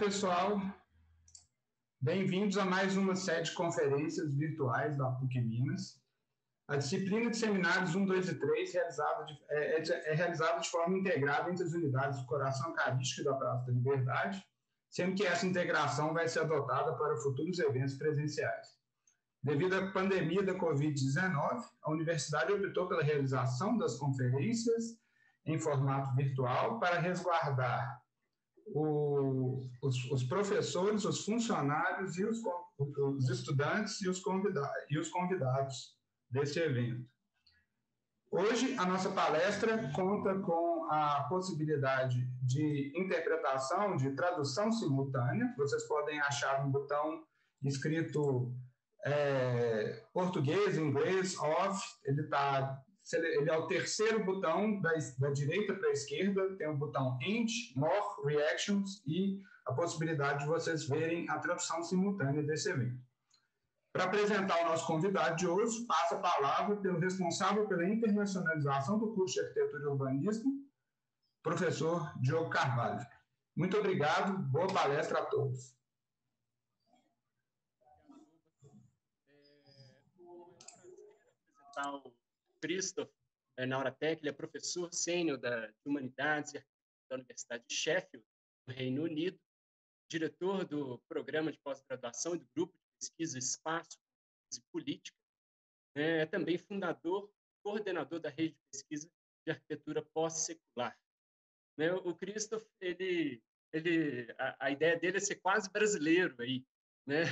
pessoal. Bem-vindos a mais uma série de conferências virtuais da PUC Minas. A disciplina de seminários 1, 2 e 3 realizada de, é, é, é, realizada de forma integrada entre as unidades do Coração Eucarístico e da Praça da Liberdade, sendo que essa integração vai ser adotada para futuros eventos presenciais. Devido à pandemia da Covid-19, a universidade optou pela realização das conferências em formato virtual para resguardar o, os, os, professores, os funcionários e os, os estudantes e os, convida, e os convidados desse evento. Hoje, a nossa palestra conta com a possibilidade de interpretação, de tradução simultânea. Vocês podem achar um botão escrito é, português, inglês, off. Ele está ele é o terceiro botão da, da direita para a esquerda, tem o botão End, More, Reactions e a possibilidade de vocês verem a tradução simultânea desse evento. Para apresentar o nosso convidado de hoje, passa a palavra pelo responsável pela internacionalização do curso de Arquitetura e Urbanismo, professor Diogo Carvalho. Muito obrigado, boa palestra a todos. É um prazer apresentar o Christoph é, na Auratec, ele é professor sênior de Humanidades da Universidade de Sheffield, no Reino Unido, diretor do programa de pós-graduação e do grupo de pesquisa Espaço e Política, é também fundador, coordenador da rede de pesquisa de arquitetura pós-secular. Né, o Christoph, ele, ele, a, a, ideia dele é ser quase brasileiro aí, né?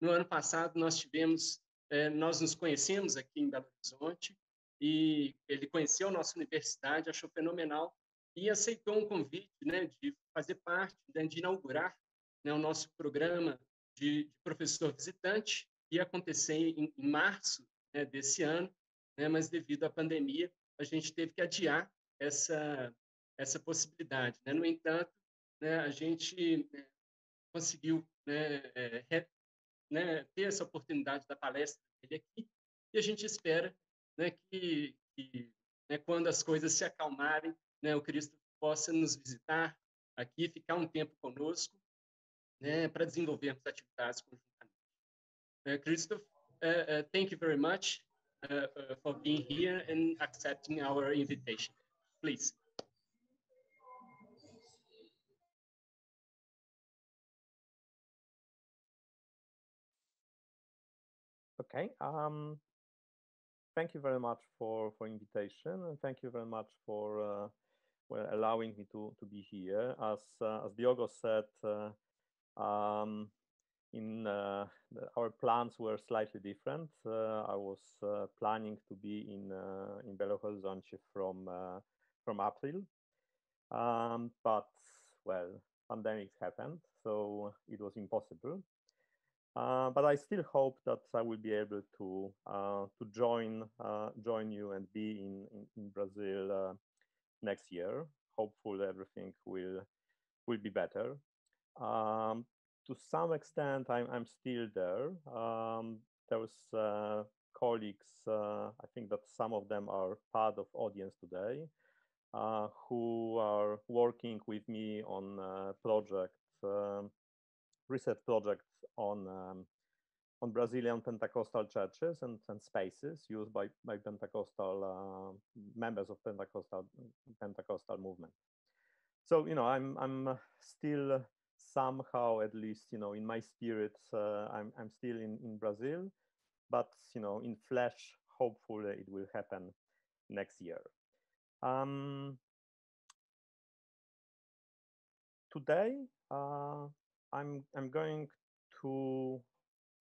No ano passado nós tivemos, é, nós nos conhecemos aqui em Belo Horizonte e ele conheceu a nossa universidade, achou fenomenal e aceitou um convite né, de fazer parte, né, de inaugurar né, o nosso programa de, de, professor visitante, que ia acontecer em, em março né, desse ano, né, mas devido à pandemia, a gente teve que adiar essa, essa possibilidade. Né? No entanto, né, a gente né, conseguiu né, é, né, ter essa oportunidade da palestra dele aqui, e a gente espera né, que, que né, quando as coisas se acalmarem, né, o Cristo possa nos visitar aqui, ficar um tempo conosco, né, para desenvolvermos atividades conjuntamente. Uh, uh, uh, thank you very much for being here and accepting our invitation. Please. Okay. Um, thank you very much for for invitation and thank you very much for uh, well allowing me to to be here. As uh, as Diogo said, uh, um, in uh, our plans were slightly different. Uh, I was uh, planning to be in in Belo Horizonte from from April, um, but well, pandemic happened, so it was impossible. Uh, but I still hope that I will be able to uh, to join uh, join you and be in in, in Brazil uh, next year. Hopefully, everything will will be better. Um, to some extent, I'm I'm still there. Um, there's uh, colleagues. I think that some of them are part of audience today, who are working with me on projects. Um, research projects on um, on Brazilian Pentecostal churches and, and spaces used by, by Pentecostal uh, members of Pentecostal Pentecostal movement. So you know, I'm I'm still somehow, at least you know, in my spirit, uh, I'm I'm still in in Brazil, but you know, in flesh, hopefully it will happen next year. Um, today, uh, I'm I'm going to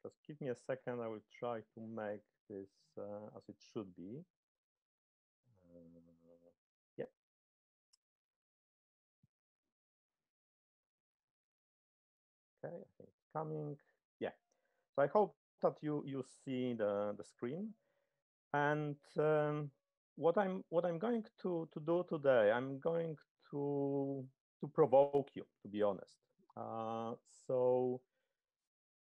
just give me a second. I will try to make this uh, as it should be. Uh, yeah. Okay, I think it's coming. Yeah. So I hope that you you see the the screen, and um, what I'm what I'm going to to do today. I'm going to to provoke you, to be honest. Uh, so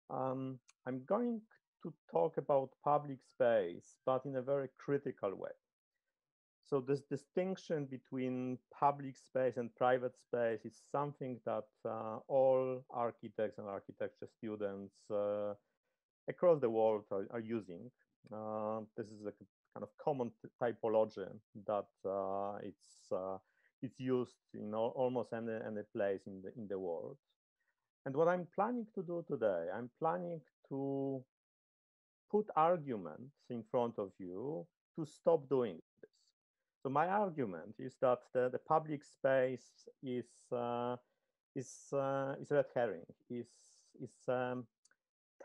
um, I'm going to talk about public space, but in a very critical way. so this distinction between public space and private space is something that uh, all architects and architecture students uh, across the world are, are using. Uh, this is a kind of common typology that uh, it's uh, it's used in all, almost any, any place in the in the world. And what I'm planning to do today, I'm planning to put arguments in front of you to stop doing this. So my argument is that the, the public space is uh, is uh, is red herring. is is um,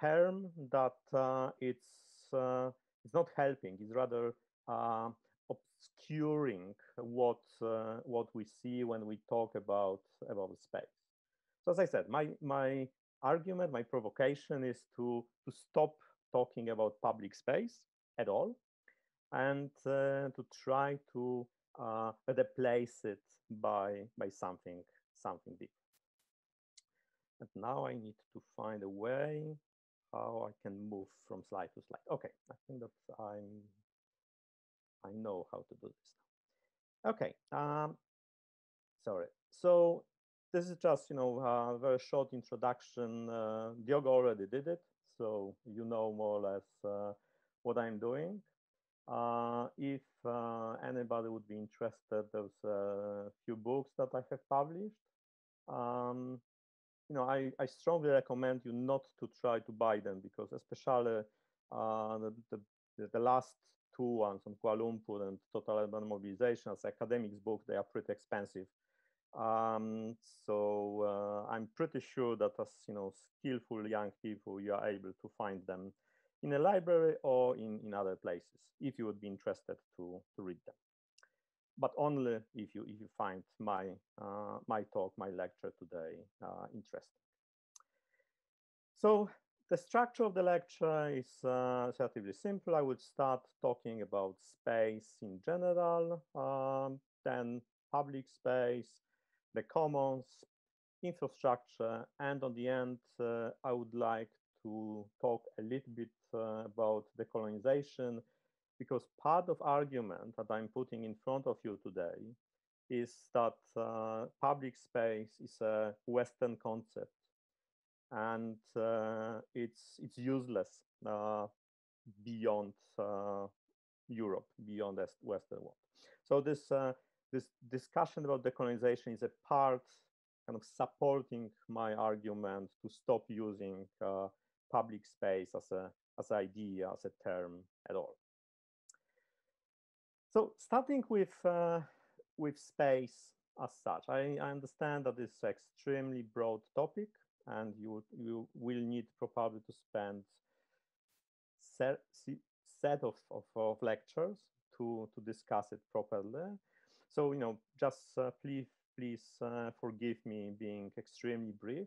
term that uh, it's uh, it's not helping. It's rather uh, obscuring what uh, what we see when we talk about about space. So as I said, my my argument, my provocation is to to stop talking about public space at all, and uh, to try to uh, replace it by by something something different. And now I need to find a way how I can move from slide to slide. Okay, I think that I'm I know how to do this. Okay, um, sorry. So this is just, you know, a very short introduction. Uh, Diogo already did it, so you know more or less uh, what I'm doing. Uh, if uh, anybody would be interested, there's a few books that I have published. Um, you know, I, I strongly recommend you not to try to buy them because especially uh, the, the, the last two ones on Kuala Lumpur and Total Urban Mobilization as academics book, they are pretty expensive. Um, so uh, I'm pretty sure that as you know, skillful young people, you are able to find them in a library or in, in other places if you would be interested to, to read them. But only if you if you find my uh, my talk, my lecture today uh, interesting. So the structure of the lecture is uh, relatively simple. I would start talking about space in general, um, then public space, the commons, infrastructure, and on the end, uh, I would like to talk a little bit uh, about decolonization, because part of argument that I'm putting in front of you today is that uh, public space is a Western concept and uh, it's it's useless uh, beyond uh, Europe, beyond the Western world. So this this discussion about decolonization is a part kind of supporting my argument to stop using uh, public space as a as an idea, as a term at all. So starting with uh, with space as such, I, I understand that this is an extremely broad topic and you you will need probably to spend set set of, of, of lectures to to discuss it properly. So you know, just uh, please please uh, forgive me being extremely brief,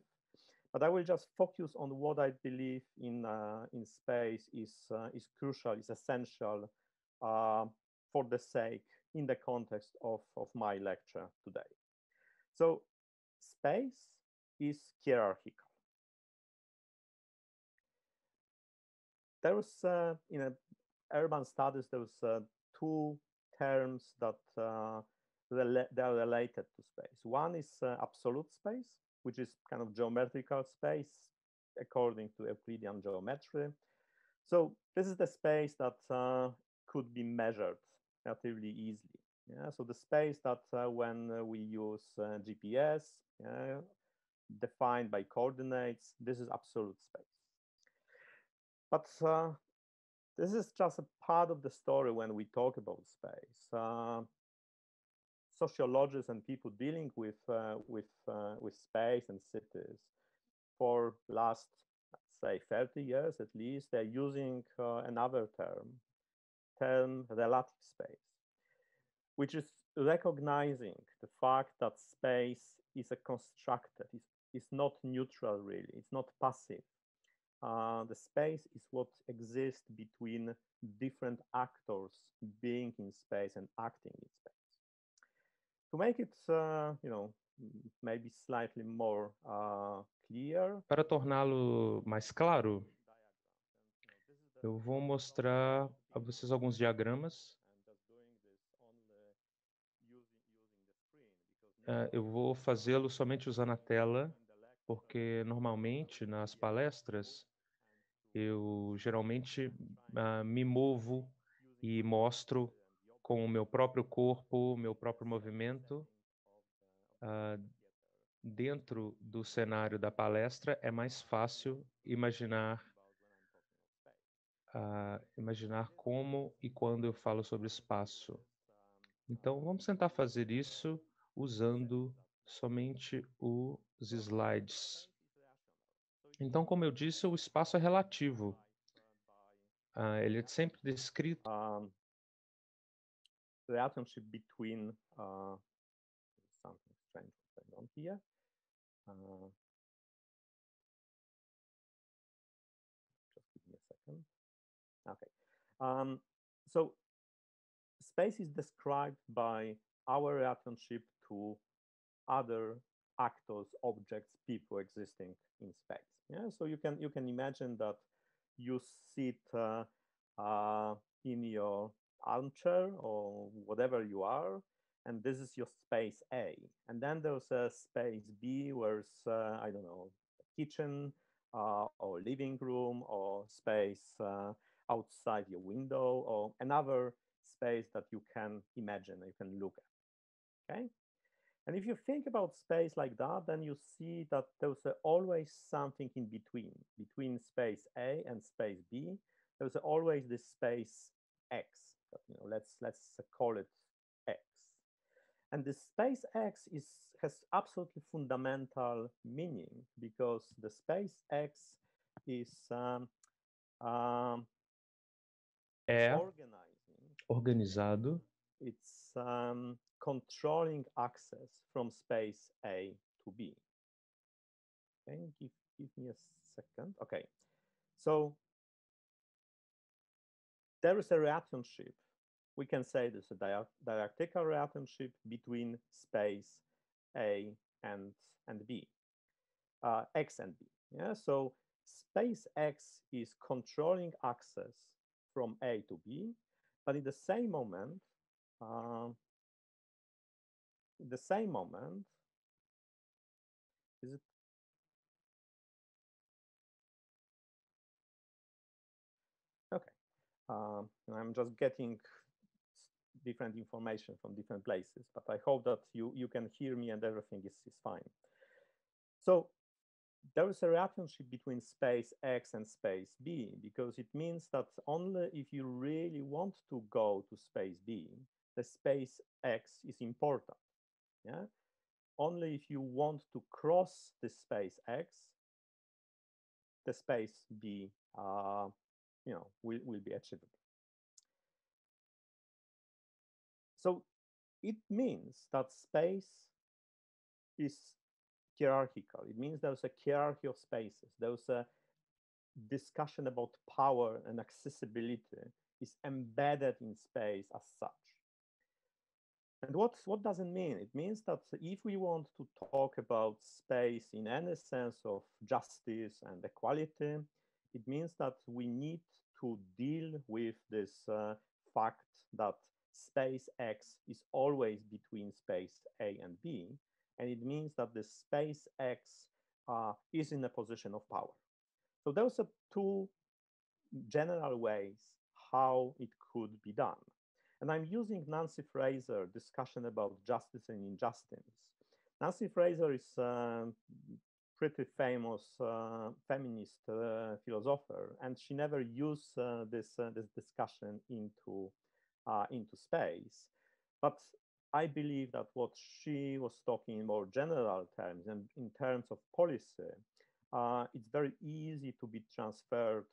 but I will just focus on what I believe in uh, in space is is crucial, is essential for the sake in the context of of my lecture today. So space is hierarchical. There was, uh, in urban studies, there was uh, two terms that uh, they are related to space. One is uh, absolute space, which is kind of geometrical space according to Euclidean geometry. So this is the space that uh, could be measured relatively easily. Yeah, so the space that uh, when we use GPS, yeah, defined by coordinates. This is absolute space. But uh, this is just a part of the story when we talk about space. Sociologists and people dealing with uh, with uh, with space and cities for last say 30 years at least they're using uh, another term term relative space which is recognizing the fact that space is a constructed is is not neutral really it's not passive. Uh, the space is what exists between different actors being in space and acting in space to make it uh, you know maybe slightly more uh, clear para torná-lo mais claro eu vou mostrar a vocês alguns diagramas. Uh, eu vou fazê-lo somente usando a tela, porque normalmente nas palestras eu geralmente uh, me movo e mostro com o meu próprio corpo, meu próprio movimento. Uh, dentro do cenário da palestra é mais fácil imaginar uh, imaginar como e quando eu falo sobre espaço. Então, vamos tentar fazer isso usando somente os slides. Então, como eu disse, o espaço é relativo. Uh, ele é sempre descrito. Um, relationship between uh, something strange going on here. Uh, just give me a second. Okay. Um, so space is described by our relationship to other actors, objects, people existing in space. Yeah, so you can you can imagine that you sit uh, uh, in your armchair or whatever you are, and this is your space A. And then there's a space B where it's uh, I don't know, kitchen uh, or living room or space uh, outside your window or another space that you can imagine, you can look at. Okay. And if you think about space like that, then you see that there's always something in between, between space A and space B. There's always this space X. You know, let's let's call it X. And the space X is has absolutely fundamental meaning because the space X is um, um, é organizado. It's um, controlling access from space A to B. Okay, give, give me a second. Okay, so there is a relationship. We can say there's a dialectical relationship between space A and, and B, uh, X and B. Yeah, so space X is controlling access from A to B, but in the same moment, uh, the same moment, is it Um, I'm just getting different information from different places, but I hope that you you can hear me and everything is, is fine. So there is a relationship between space X and space B because it means that only if you really want to go to space B, the space X is important. Yeah. Only if you want to cross the space X, the space B, uh, you know, will, will be achievable. So it means that space is hierarchical. It means there's a hierarchy of spaces. There's a discussion about power and accessibility is embedded in space as such. And what, what does it mean? It means that if we want to talk about space in any sense of justice and equality, it means that we need to deal with this uh, fact that space X is always between space A and B, and it means that the space X uh, is in a position of power. So those are two general ways how it could be done. And I'm using Nancy Fraser discussion about justice and injustice. Nancy Fraser is a pretty famous uh, feminist uh, philosopher, and she never used uh, this, uh, this discussion into, into space. But I believe that what she was talking in more general terms and in terms of policy, it's very easy to be transferred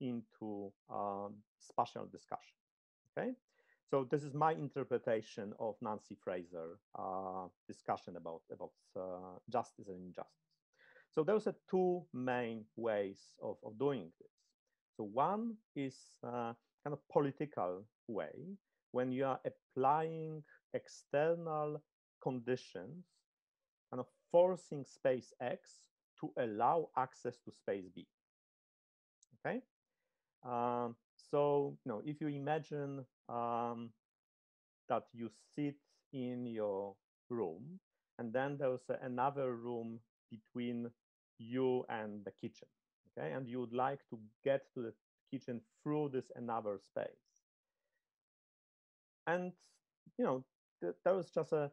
into um, spatial discussion. Okay, so this is my interpretation of Nancy Fraser uh, discussion about about uh, justice and injustice. So those are two main ways of, of doing this. So one is uh, kind of political way when you are applying external conditions, kind of forcing space X to allow access to space B. Okay, um, so you know if you imagine um, that you sit in your room and then there's another room between you and the kitchen. Okay, and you would like to get to the kitchen through this another space. And you know, th there was just a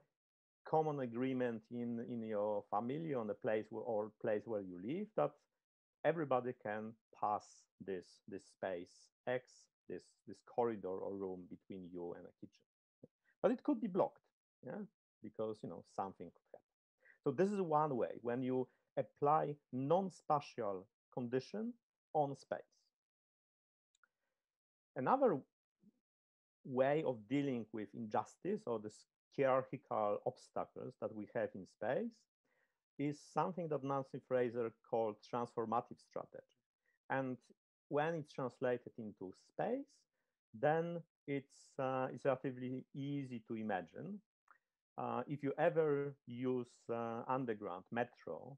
common agreement in in your family on the place where, or place where you live that everybody can pass this this space X, this this corridor or room between you and a kitchen. But it could be blocked, yeah, because you know something could happen. So this is one way when you apply non-spatial condition on space. Another way of dealing with injustice or the hierarchical obstacles that we have in space is something that Nancy Fraser called transformative strategy. And when it's translated into space, then it's, uh, it's relatively easy to imagine. Uh, if you ever use uh, underground metro,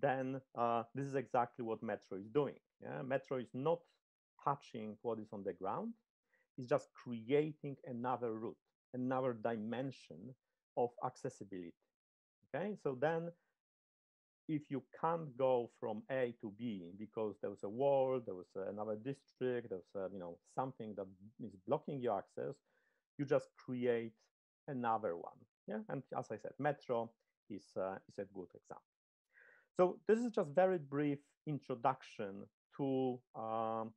then uh, this is exactly what metro is doing. Yeah? Metro is not touching what is on the ground, it's just creating another route, another dimension of accessibility. Okay, so then if you can't go from A to B because there was a wall, there was another district, there's a, you know something that is blocking your access, you just create another one. Yeah, and as I said, Metro is uh, is a good example. So this is just very brief introduction to um,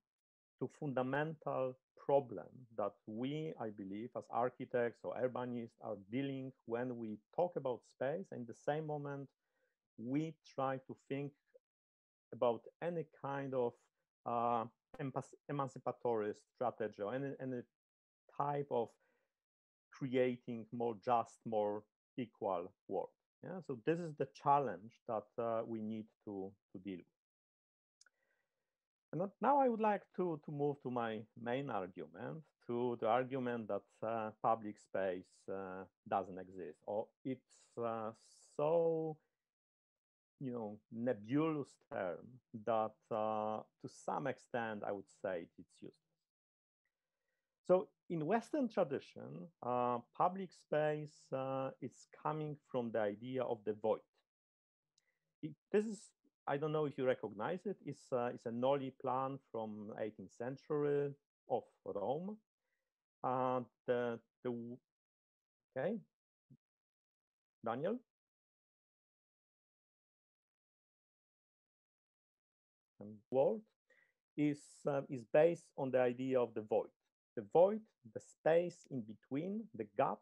to fundamental problem that we, I believe, as architects or urbanists are dealing when we talk about space. And in the same moment, we try to think about any kind of uh, emancipatory strategy or any, any type of creating more just, more equal world. Yeah, so this is the challenge that uh, we need to, to deal with. And now I would like to, to move to my main argument, to the argument that uh, public space uh, doesn't exist, or it's uh, so you know, nebulous term that uh, to some extent I would say it's useless. So in Western tradition, uh, public space uh, is coming from the idea of the void. It, this is, I don't know if you recognize it, it's, uh, it's a Nolli plan from 18th century of Rome. Uh, the, the, okay, Daniel? world is, uh, is based on the idea of the void. The void, the space in between, the gap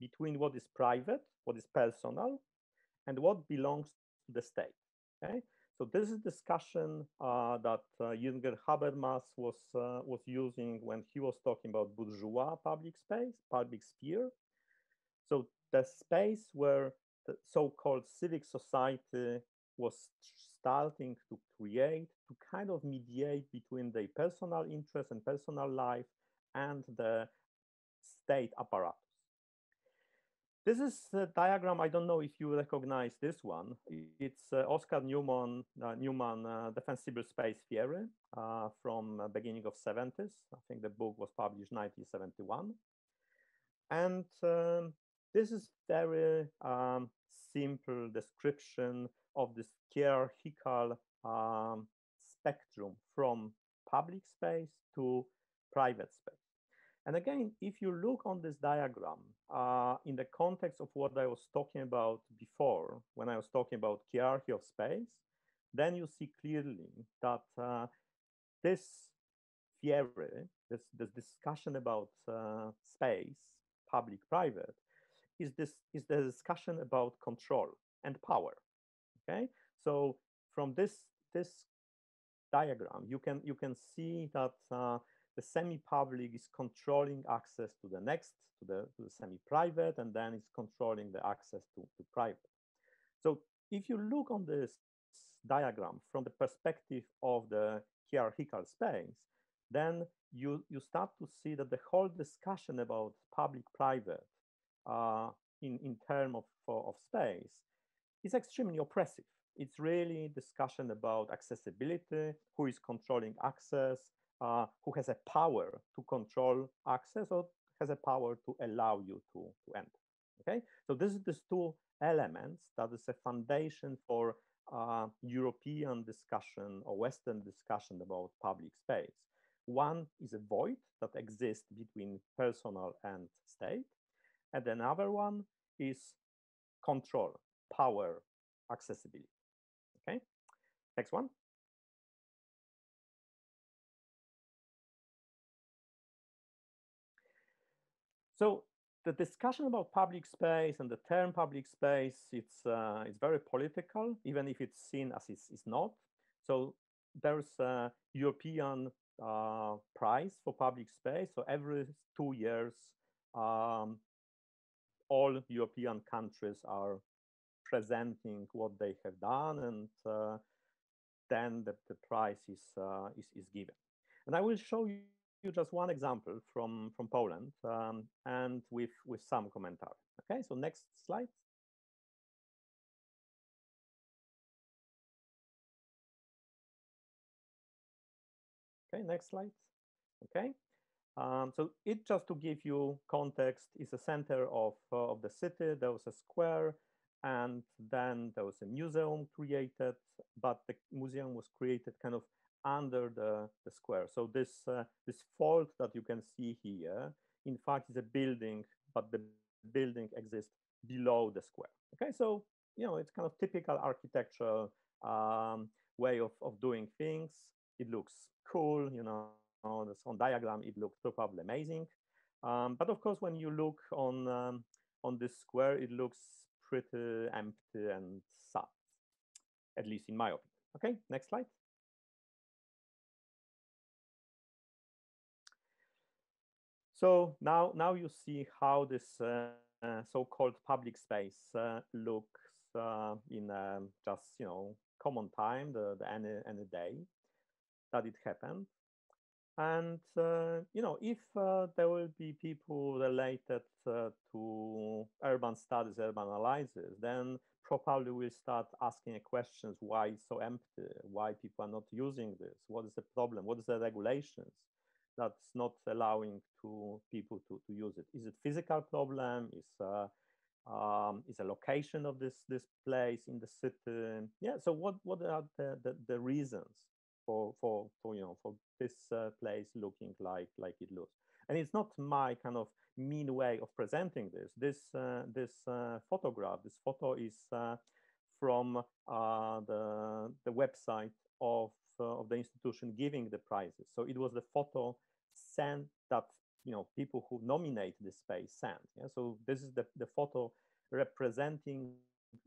between what is private, what is personal, and what belongs to the state. Okay, so this is discussion uh, that uh, Jürgen Habermas was uh, was using when he was talking about bourgeois public space, public sphere. So the space where the so-called civic society was starting to create to kind of mediate between the personal interest and personal life and the state apparatus. This is a diagram. I don't know if you recognize this one. It's uh, Oscar Newman, uh, Newman uh, Defensible Space Theory uh, from beginning of 70s. I think the book was published 1971. And um, this is very um, simple description of this hierarchical um, spectrum from public space to private space. And again, if you look on this diagram uh, in the context of what I was talking about before, when I was talking about hierarchy of space, then you see clearly that uh, this theory, this, this discussion about uh, space, public, private, is this is the discussion about control and power. Okay, so from this this diagram, you can you can see that uh, the semi-public is controlling access to the next to the, the semi-private, and then it's controlling the access to, to private. So if you look on this diagram from the perspective of the hierarchical space, then you, you start to see that the whole discussion about public-private uh, in, in terms of, of space is extremely oppressive. It's really discussion about accessibility, who is controlling access, uh, who has a power to control access or has a power to allow you to, to enter. Okay, so this is these two elements that is a foundation for uh, European discussion or Western discussion about public space. One is a void that exists between personal and state, and another one is control, power, accessibility. Okay, next one. So the discussion about public space and the term public space, it's, uh, it's very political, even if it's seen as it's, it's not. So there's a European uh, prize for public space. So every two years, um, all European countries are presenting what they have done, and uh, then the, the prize is, uh, is, is given. And I will show you you just one example from from Poland um, and with with some commentary. Okay, so next slide. Okay, next slide. Okay, um, so it just to give you context is a center of uh, of the city. There was a square, and then there was a museum created, but the museum was created kind of under the, the square. So this, uh, this fault that you can see here, in fact, is a building, but the building exists below the square. Okay, so, you know, it's kind of typical architectural um, way of, of doing things. It looks cool, you know, on this on diagram, it looks probably amazing. Um, but of course, when you look on, um, on this square, it looks pretty empty and sad, at least in my opinion. Okay, next slide. So now, now you see how this uh, uh, so-called public space uh, looks uh, in um, just you know common time, the, the any any day that it happened. And uh, you know, if uh, there will be people related to urban studies, urban analysis, then probably we'll start asking questions: Why it's so empty? Why people are not using this? What is the problem? What is the regulations? That's not allowing to people to, to use it? Is it physical problem? Is uh, um, is a location of this this place in the city? Yeah. So what what are the, the, the reasons for for for you know for this uh, place looking like like it looks? And it's not my kind of mean way of presenting this. This uh, this uh, photograph, this photo is uh, from uh, the the website of of the institution giving the prizes. So it was the photo sent that you know people who nominate the space sent. Yeah? So this is the, the photo representing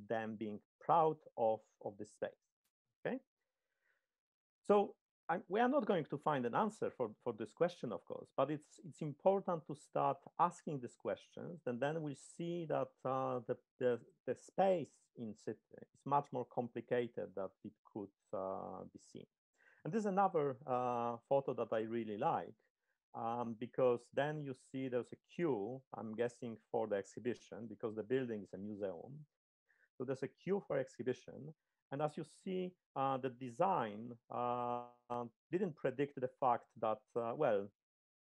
them being proud of, of the space. Okay. So I, we are not going to find an answer for, for this question, of course, but it's it's important to start asking these questions, and then we see that uh, the, the the space in city is much more complicated than it could uh, be seen. And this is another uh, photo that I really like um, because then you see there's a queue, I'm guessing, for the exhibition because the building is a museum. So there's a queue for exhibition. And as you see, uh, the design uh, didn't predict the fact that, uh, well,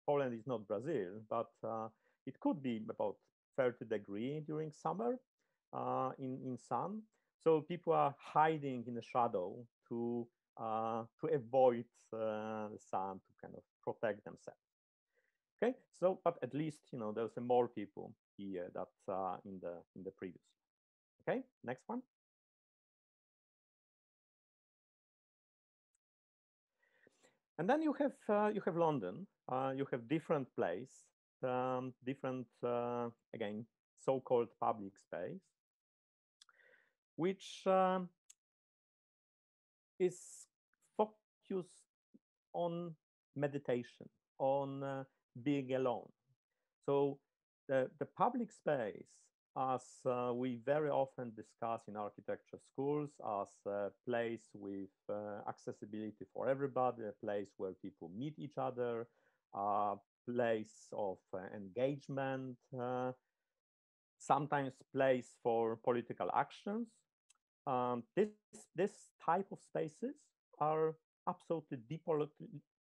Poland is not Brazil, but uh, it could be about 30 degree during summer uh, in, in sun. So people are hiding in the shadow to, uh, to avoid the sun to kind of protect themselves. Okay, so but at least you know there's more people here that uh, in the in the previous. Okay, next one. And then you have uh, you have London. Uh, you have different place, um, different uh, again so-called public space, which um, is focused on meditation, on uh, being alone. So the, the public space, as uh, we very often discuss in architecture schools, as a place with uh, accessibility for everybody, a place where people meet each other, a place of uh, engagement, uh, sometimes place for political actions. Um, this, this type of spaces are absolutely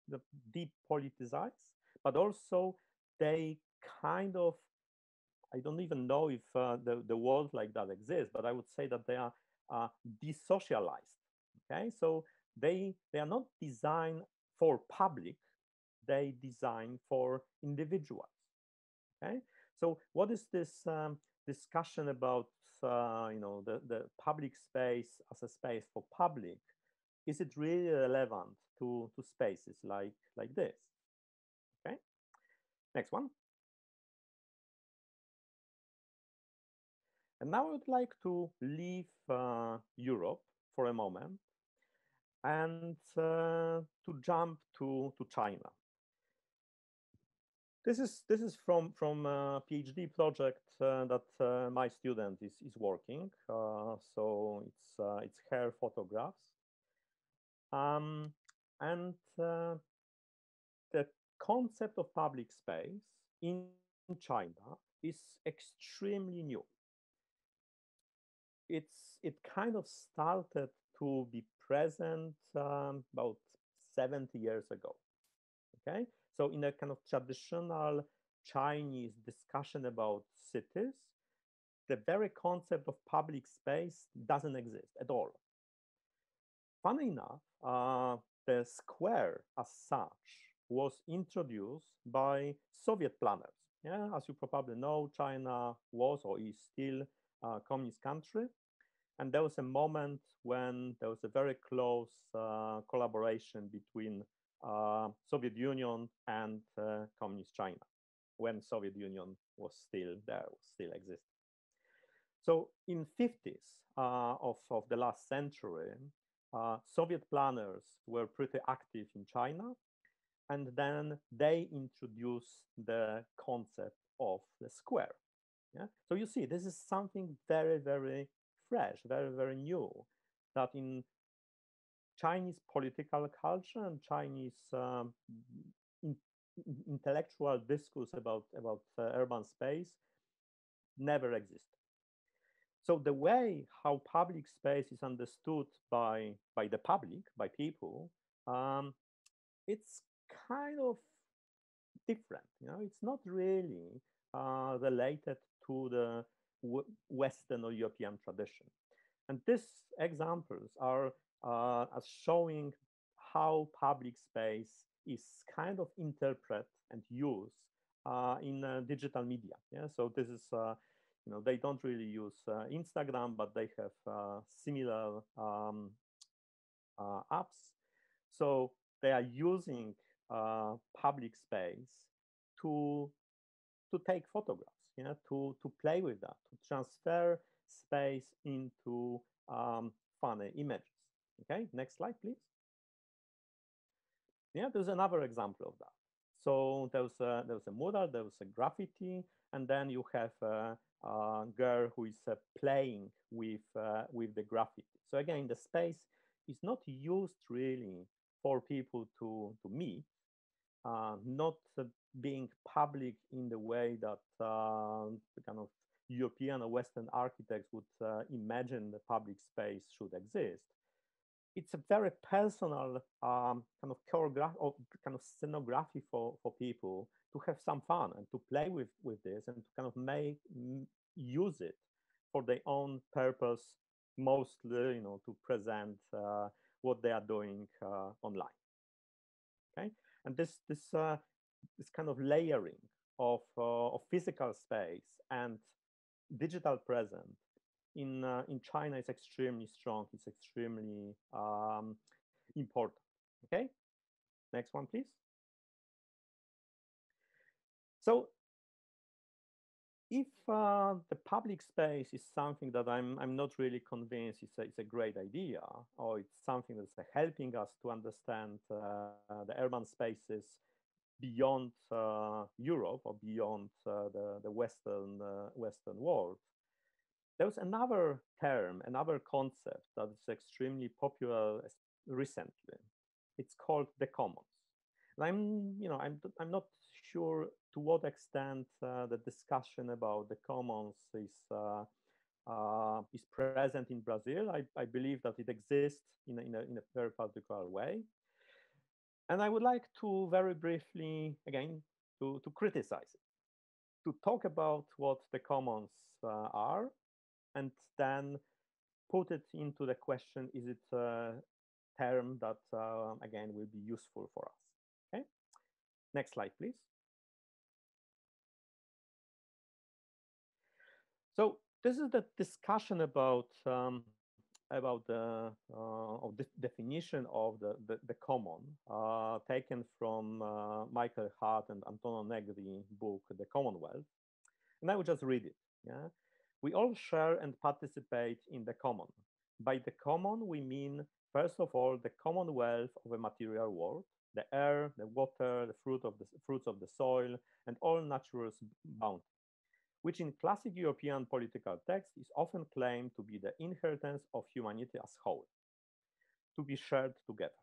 depoliticized but also they kind of I don't even know if uh, the, the world like that exists, but I would say that they are uh, desocialized. Okay, so they they are not designed for public; they design for individuals. Okay, so what is this um, discussion about? Uh, you know, the the public space as a space for public. Is it really relevant to to spaces like like this? Next one. And now I would like to leave uh, Europe for a moment and uh, to jump to, to China. This is this is from from a PhD project uh, that uh, my student is is working. Uh, so it's uh, it's hair photographs, um, and the concept of public space in China is extremely new it's it kind of started to be present um, about 70 years ago. Okay, so in a kind of traditional Chinese discussion about cities, the very concept of public space doesn't exist at all. Funny enough, uh, the square as such was introduced by Soviet planners. Yeah, as you probably know, China was or is still a communist country. And there was a moment when there was a very close uh, collaboration between uh, Soviet Union and uh, communist China, when Soviet Union was still there, still existed. So in 50s uh, of, of the last century, uh, Soviet planners were pretty active in China, and then they introduce the concept of the square. Yeah? So you see, this is something very, very fresh, very, very new, that in Chinese political culture and Chinese um, in, intellectual discourse about, about uh, urban space never existed. So the way how public space is understood by, by the public, by people, um, it's kind of different. You know, it's not really uh, related to the Western or European tradition. And these examples are uh, showing how public space is kind of interpreted and used uh, in uh, digital media. Yeah, so this is uh, you know they don't really use uh, Instagram, but they have uh, similar um, apps. So they are using public space to to take photographs yeah, to, to play with that, to transfer space into um, funny images. Okay, next slide, please. Yeah, there's another example of that. So there was a, there was a mural, there was a graffiti, and then you have a, a girl who is uh, playing with uh, with the graffiti. So again, the space is not used really for people to to meet, uh, not uh, being public in the way that the kind of European or Western architects would uh, imagine the public space should exist. It's a very personal um, kind of choreograph or kind of scenography for, for people to have some fun and to play with, with this and to kind of make use it for their own purpose, mostly you know to present uh, what they are doing uh, online. Okay, and this this uh, this kind of layering of, uh, of physical space and digital presence in, uh, in China is extremely strong. It's extremely um, important. Okay, next one, please. So if uh, the public space is something that I'm, I'm not really convinced it's a, it's a great idea, or it's something that's helping us to understand uh, the urban spaces beyond uh, Europe or beyond uh, the, the Western, uh, Western world. There's another term, another concept that is extremely popular recently. It's called the commons. And I'm, you know, I'm, I'm not sure to what extent uh, the discussion about the commons is uh, uh, is present in Brazil. I, I, believe that it exists in a, in a, in a very particular way. And I would like to very briefly, again, to, to criticize it. to talk about what the commons uh, are and then put it into the question, is it a term that, uh, again, will be useful for us? Okay, next slide, please. So this is the discussion about um, about the uh, of the definition of the the, the common uh, taken from uh, Michael Hardt and Antonio Negri book The Commonwealth, and I will just read it. Yeah, we all share and participate in the common. By the common, we mean first of all the commonwealth of a material world, the air, the water, the fruit of the fruits of the soil, and all natural bounty which in classic European political texts is often claimed to be the inheritance of humanity as whole, to be shared together.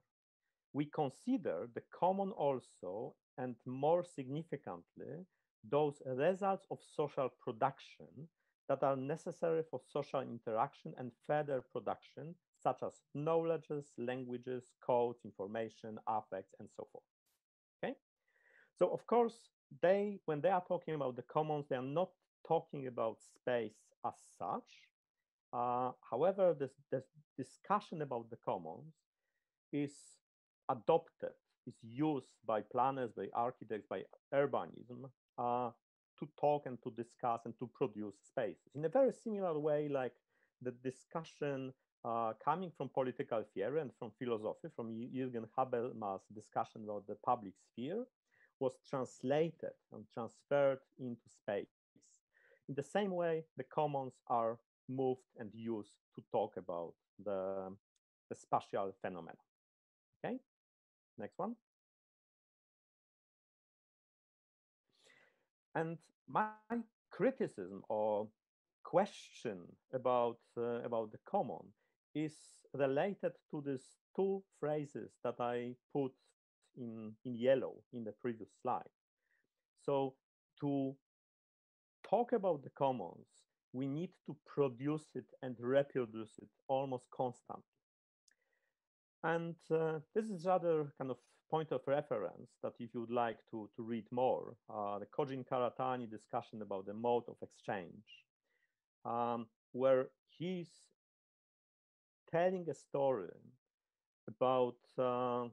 We consider the common also, and more significantly, those results of social production that are necessary for social interaction and further production, such as knowledges, languages, codes, information, affects, and so forth. Okay? So, of course, they, when they are talking about the commons, they are not talking about space as such. Uh, however, this, this, discussion about the commons is adopted, is used by planners, by architects, by urbanism uh, to talk and to discuss and to produce spaces in a very similar way, like the discussion uh, coming from political theory and from philosophy, from Jürgen Habermas' discussion about the public sphere, was translated and transferred into space. In the same way, the commons are moved and used to talk about the, the spatial phenomena. Okay, next one. And my criticism or question about uh, about the common is related to these two phrases that I put in in yellow in the previous slide. So to talk about the commons, we need to produce it and reproduce it almost constantly. And uh, this is rather kind of point of reference that if you would like to, to read more, uh, the Kojin Karatani discussion about the mode of exchange, um, where he's telling a story about uh,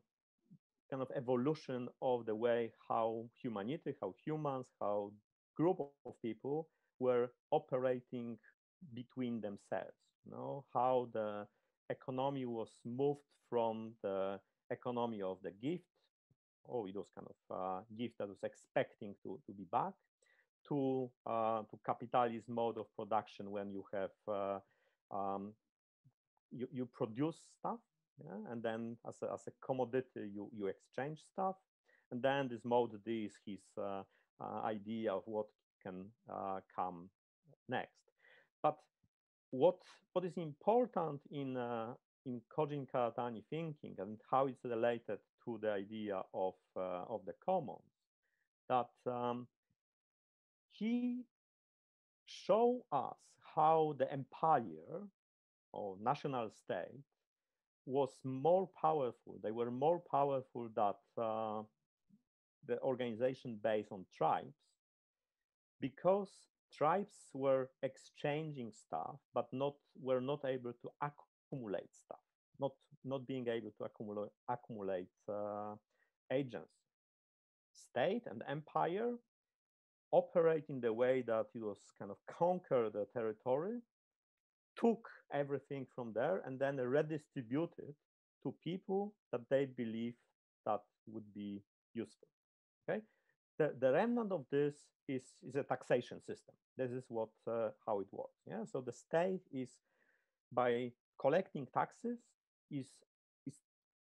kind of evolution of the way how humanity, how humans, how group of people were operating between themselves. You know, how the economy was moved from the economy of the gift, oh, it was kind of uh, gift that was expecting to, to be back, to uh, to capitalist mode of production when you have uh, um, you, you produce stuff, yeah? and then as a, as a commodity you you exchange stuff, and then this mode D is his uh, idea of what can uh, come next. But what what is important in uh, in Kojin Karatani thinking and how it's related to the idea of of the commons that um, he show us how the empire or national state was more powerful. They were more powerful that uh, the organization based on tribes because tribes were exchanging stuff but not were not able to accumulate stuff not not being able to accumulate accumulate uh, agents. State and empire operate in the way that it was kind of conquer the territory took everything from there and then redistributed to people that they believe that would be useful Okay, the, the remnant of this is, is a taxation system. This is what uh, how it works. Yeah, so the state is by collecting taxes is is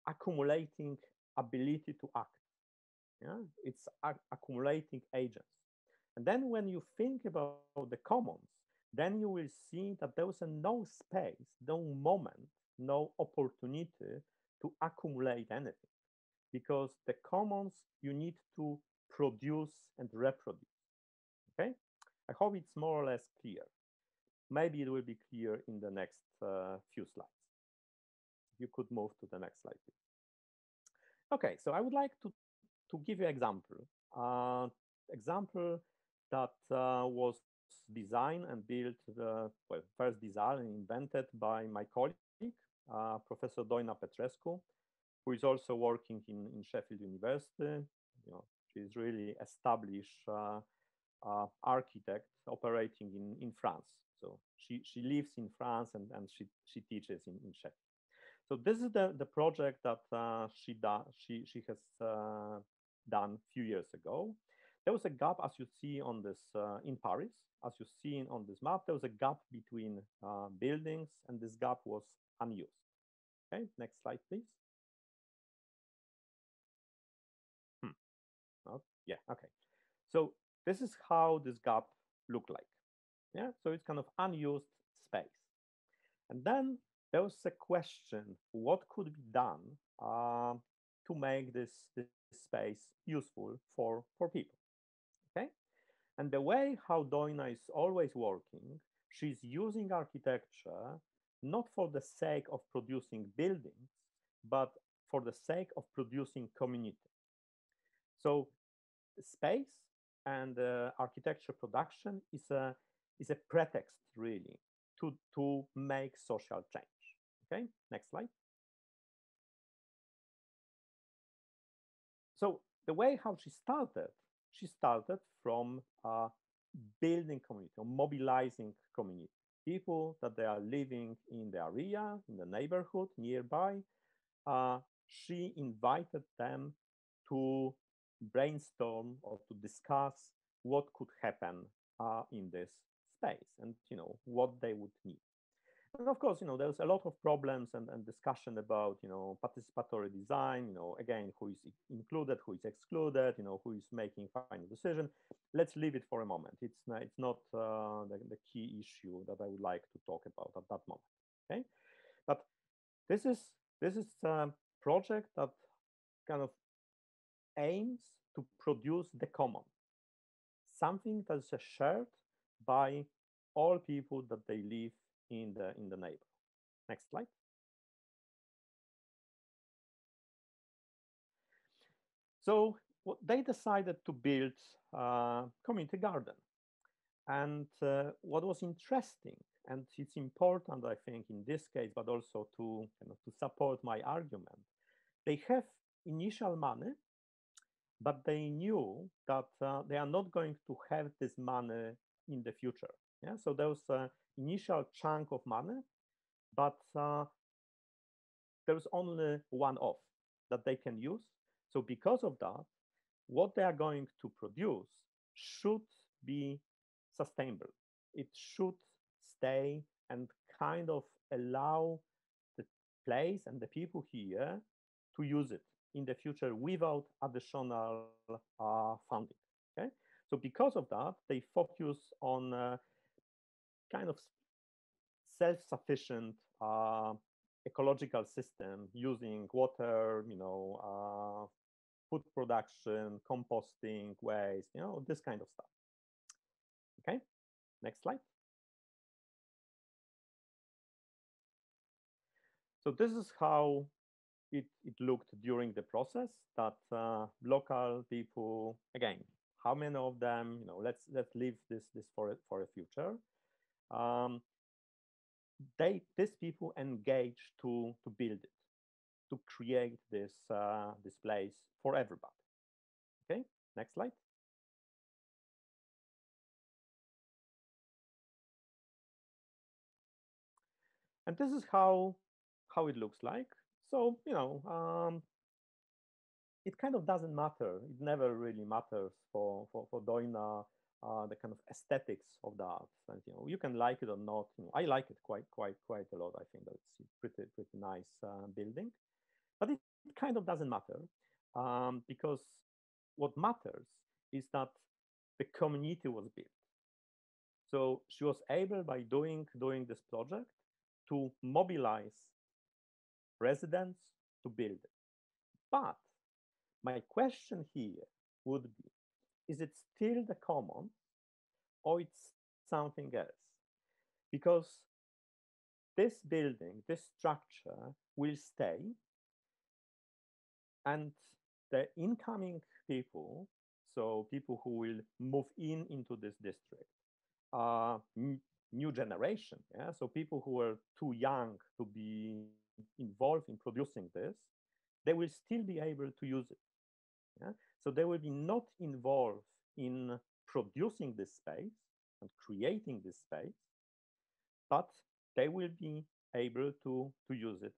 accumulating ability to act. Yeah, it's accumulating agents. And then when you think about the commons, then you will see that there was no space, no moment, no opportunity to accumulate anything because the commons you need to produce and reproduce. Okay, I hope it's more or less clear. Maybe it will be clear in the next uh, few slides. You could move to the next slide, please. Okay, so I would like to, to give you example. Uh, example that uh, was designed and built, the, well, first designed and invented by my colleague, uh, Professor Doina Petrescu, who is also working in, in Sheffield University. You know, she's really established uh, uh, architect operating in, in France. So she, she lives in France and, and she, she teaches in, in Sheffield. So this is the, the project that uh, she, da, she, she has uh, done a few years ago. There was a gap, as you see on this uh, in Paris, as you see on this map, there was a gap between uh, buildings and this gap was unused. Okay, next slide, please. Yeah, okay. So this is how this gap looked like. Yeah, so it's kind of unused space. And then there was a question, what could be done uh, to make this, this space useful for, for people, okay? And the way how Doina is always working, she's using architecture not for the sake of producing buildings, but for the sake of producing community. So space and uh, architecture production is a, is a pretext really to, to make social change. Okay, next slide. So the way how she started, she started from a building community or mobilizing community. People that they are living in the area, in the neighborhood nearby. Uh, she invited them to brainstorm or to discuss what could happen uh, in this space and you know what they would need and of course, you know, there's a lot of problems and, and discussion about, you know, participatory design, you know, again, who is included, who is excluded, you know, who is making final decision. Let's leave it for a moment. It's not, it's not uh, the, the key issue that I would like to talk about at that moment. Okay, but this is this is a project that kind of aims to produce the common, something that is shared by all people that they live in the in the neighbor. Next slide. So what they decided to build a community garden. And uh, what was interesting, and it's important, I think, in this case, but also to, you know, to support my argument, they have initial money, but they knew that uh, they are not going to have this money in the future. Yeah, so there was an initial chunk of money, but uh, there was only one off that they can use. So because of that, what they are going to produce should be sustainable. It should stay and kind of allow the place and the people here to use it in the future without additional uh, funding. Okay, so because of that, they focus on uh, kind of self-sufficient uh, ecological system using water, you know, uh, food production, composting, waste, you know, this kind of stuff. Okay, next slide. So this is how it, it looked during the process that uh, local people, again, how many of them, you know, let's let's leave this this for a, for a future. Um, they these people engage to to build it to create this uh, this place for everybody. Okay next slide. And this is how how it looks like so you know um, it kind of doesn't matter it never really matters for for, for Doina uh, the kind of aesthetics of the. And you know, you can like it or not. You know, I like it quite, quite, quite a lot. I think that it's pretty, pretty nice uh, building, but it kind of doesn't matter um, because what matters is that the community was built. So she was able by doing doing this project to mobilize residents to build it. But my question here would be is it still the common or it's something else? Because this building, this structure will stay and the incoming people, so people who will move in into this district, are new generation, yeah, so people who are too young to be involved in producing this, they will still be able to use it. Yeah? So they will be not involved in producing this space and creating this space, but they will be able to, to use it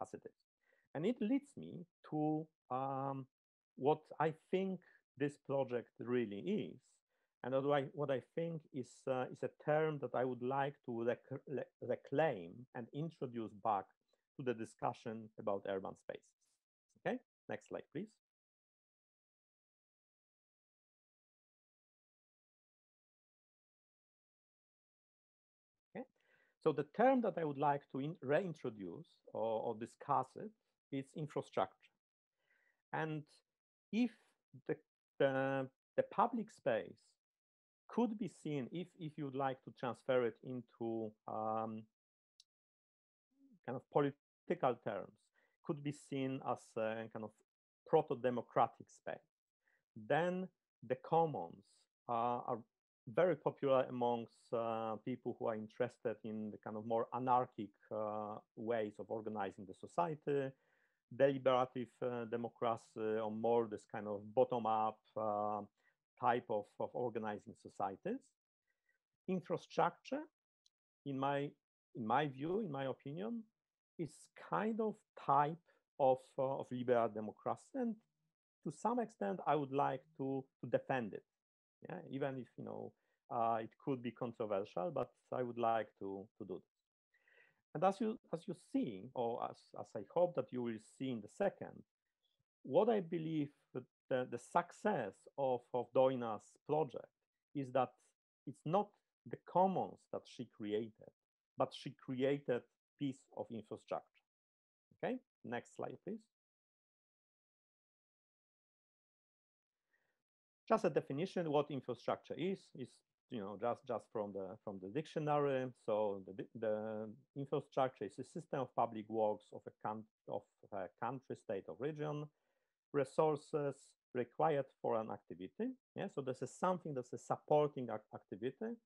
as it is. And it leads me to um, what I think this project really is. And what I, what I think is, uh, is a term that I would like to rec reclaim and introduce back to the discussion about urban spaces. Okay, next slide, please. Okay, so the term that I would like to reintroduce or, or discuss it is infrastructure. And if the, the, the public space could be seen, if, if you'd like to transfer it into um, kind of political terms, could be seen as a kind of proto-democratic space. Then the commons uh, are very popular amongst uh, people who are interested in the kind of more anarchic uh, ways of organizing the society, deliberative uh, democracy, or more this kind of bottom-up uh, type of, of organizing societies. Infrastructure, in my in my view, in my opinion, is kind of type of, uh, of liberal democracy. And to some extent, I would like to, to defend it. Yeah, even if, you know, uh, it could be controversial, but I would like to, to do this. And as you, as you see, or as, as I hope that you will see in the second, what I believe the, the success of, of Doina's project is that it's not the commons that she created, but she created piece of infrastructure. Okay, next slide, please. Just a definition what infrastructure is, is you know just just from the from the dictionary. So the the infrastructure is a system of public works of a of a country, state, or region, resources required for an activity. Yeah, so this is something that's a supporting activity.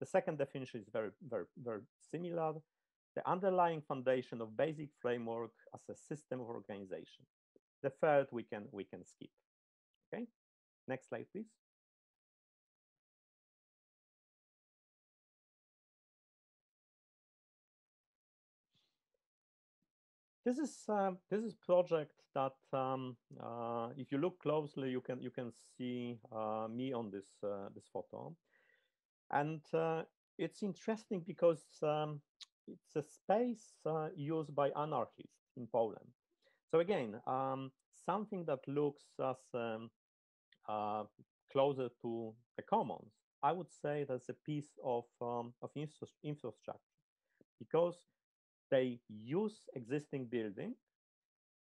The second definition is very very very similar the underlying foundation of basic framework as a system of organization. The third we can we can skip. Okay, next slide, please. This is uh, this is project that um, uh, if you look closely, you can you can see uh, me on this uh, this photo, and uh, it's interesting because um, it's a space uh, used by anarchists in Poland. So again, um, something that looks as um, uh, closer to the commons, I would say that's a piece of, um, of infrastructure because they use existing building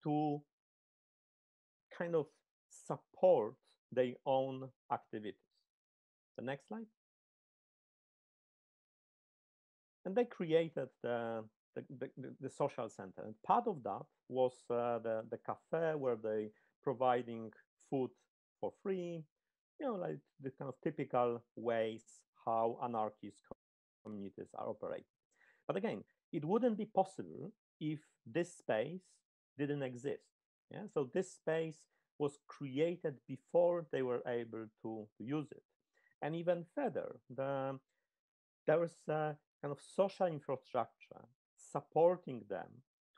to kind of support their own activities. The next slide. And they created the, the, the, the, social center. And part of that was uh, the, the cafe where they providing food for free, you know, like the kind of typical ways how anarchist communities are operating. But again, it wouldn't be possible if this space didn't exist. Yeah, so this space was created before they were able to, use it. And even further, the, there was kind of social infrastructure supporting them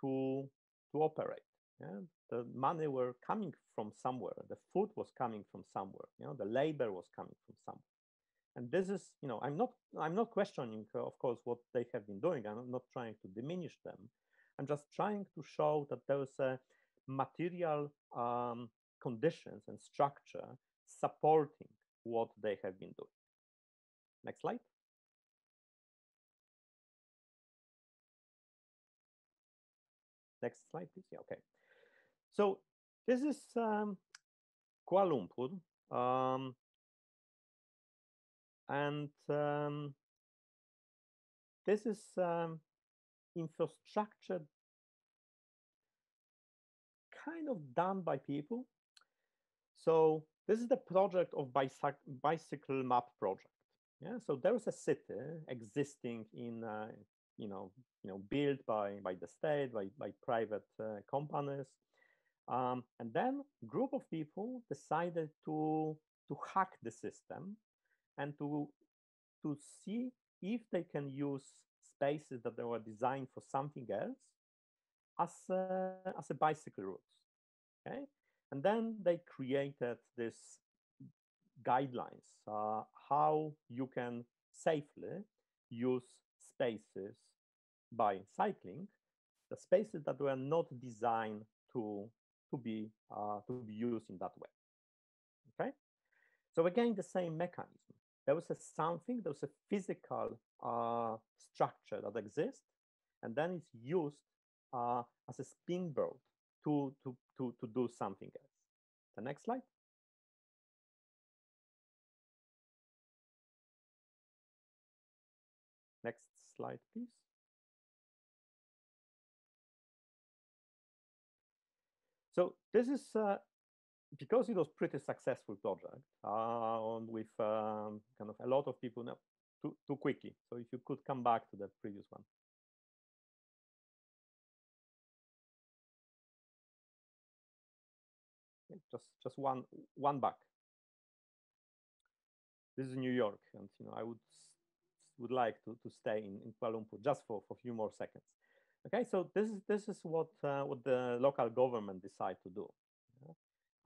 to to operate. Yeah? The money were coming from somewhere. The food was coming from somewhere. You know, the labor was coming from somewhere. And this is, you know, I'm not I'm not questioning, uh, of course, what they have been doing. I'm not trying to diminish them. I'm just trying to show that there is a material um, conditions and structure supporting what they have been doing. Next slide. Next slide, please. Yeah, okay. So this is um, Kuala Lumpur. Um, and um, this is um, infrastructure kind of done by people. So this is the project of bicycle map project. Yeah, so there is a city existing in, uh, you know, you know, built by by the state, by by private uh, companies, um, and then group of people decided to to hack the system and to to see if they can use spaces that they were designed for something else as a, as a bicycle route. Okay, and then they created this guidelines uh, how you can safely use spaces by cycling, the spaces that were not designed to to be uh, to be used in that way. Okay, so again the same mechanism. There was a something, there was a physical uh, structure that exists, and then it's used uh, as a springboard to, to, to, to do something else. The next slide. Next slide, please. So this is uh, because it was pretty successful project uh, with um, kind of a lot of people now too, too quickly. So if you could come back to the previous one. just just one one back. This is New York, and you know I would would like to, to stay in, in Kuala Lumpur just for, for a few more seconds. Okay, so this is this is what uh, what the local government decide to do.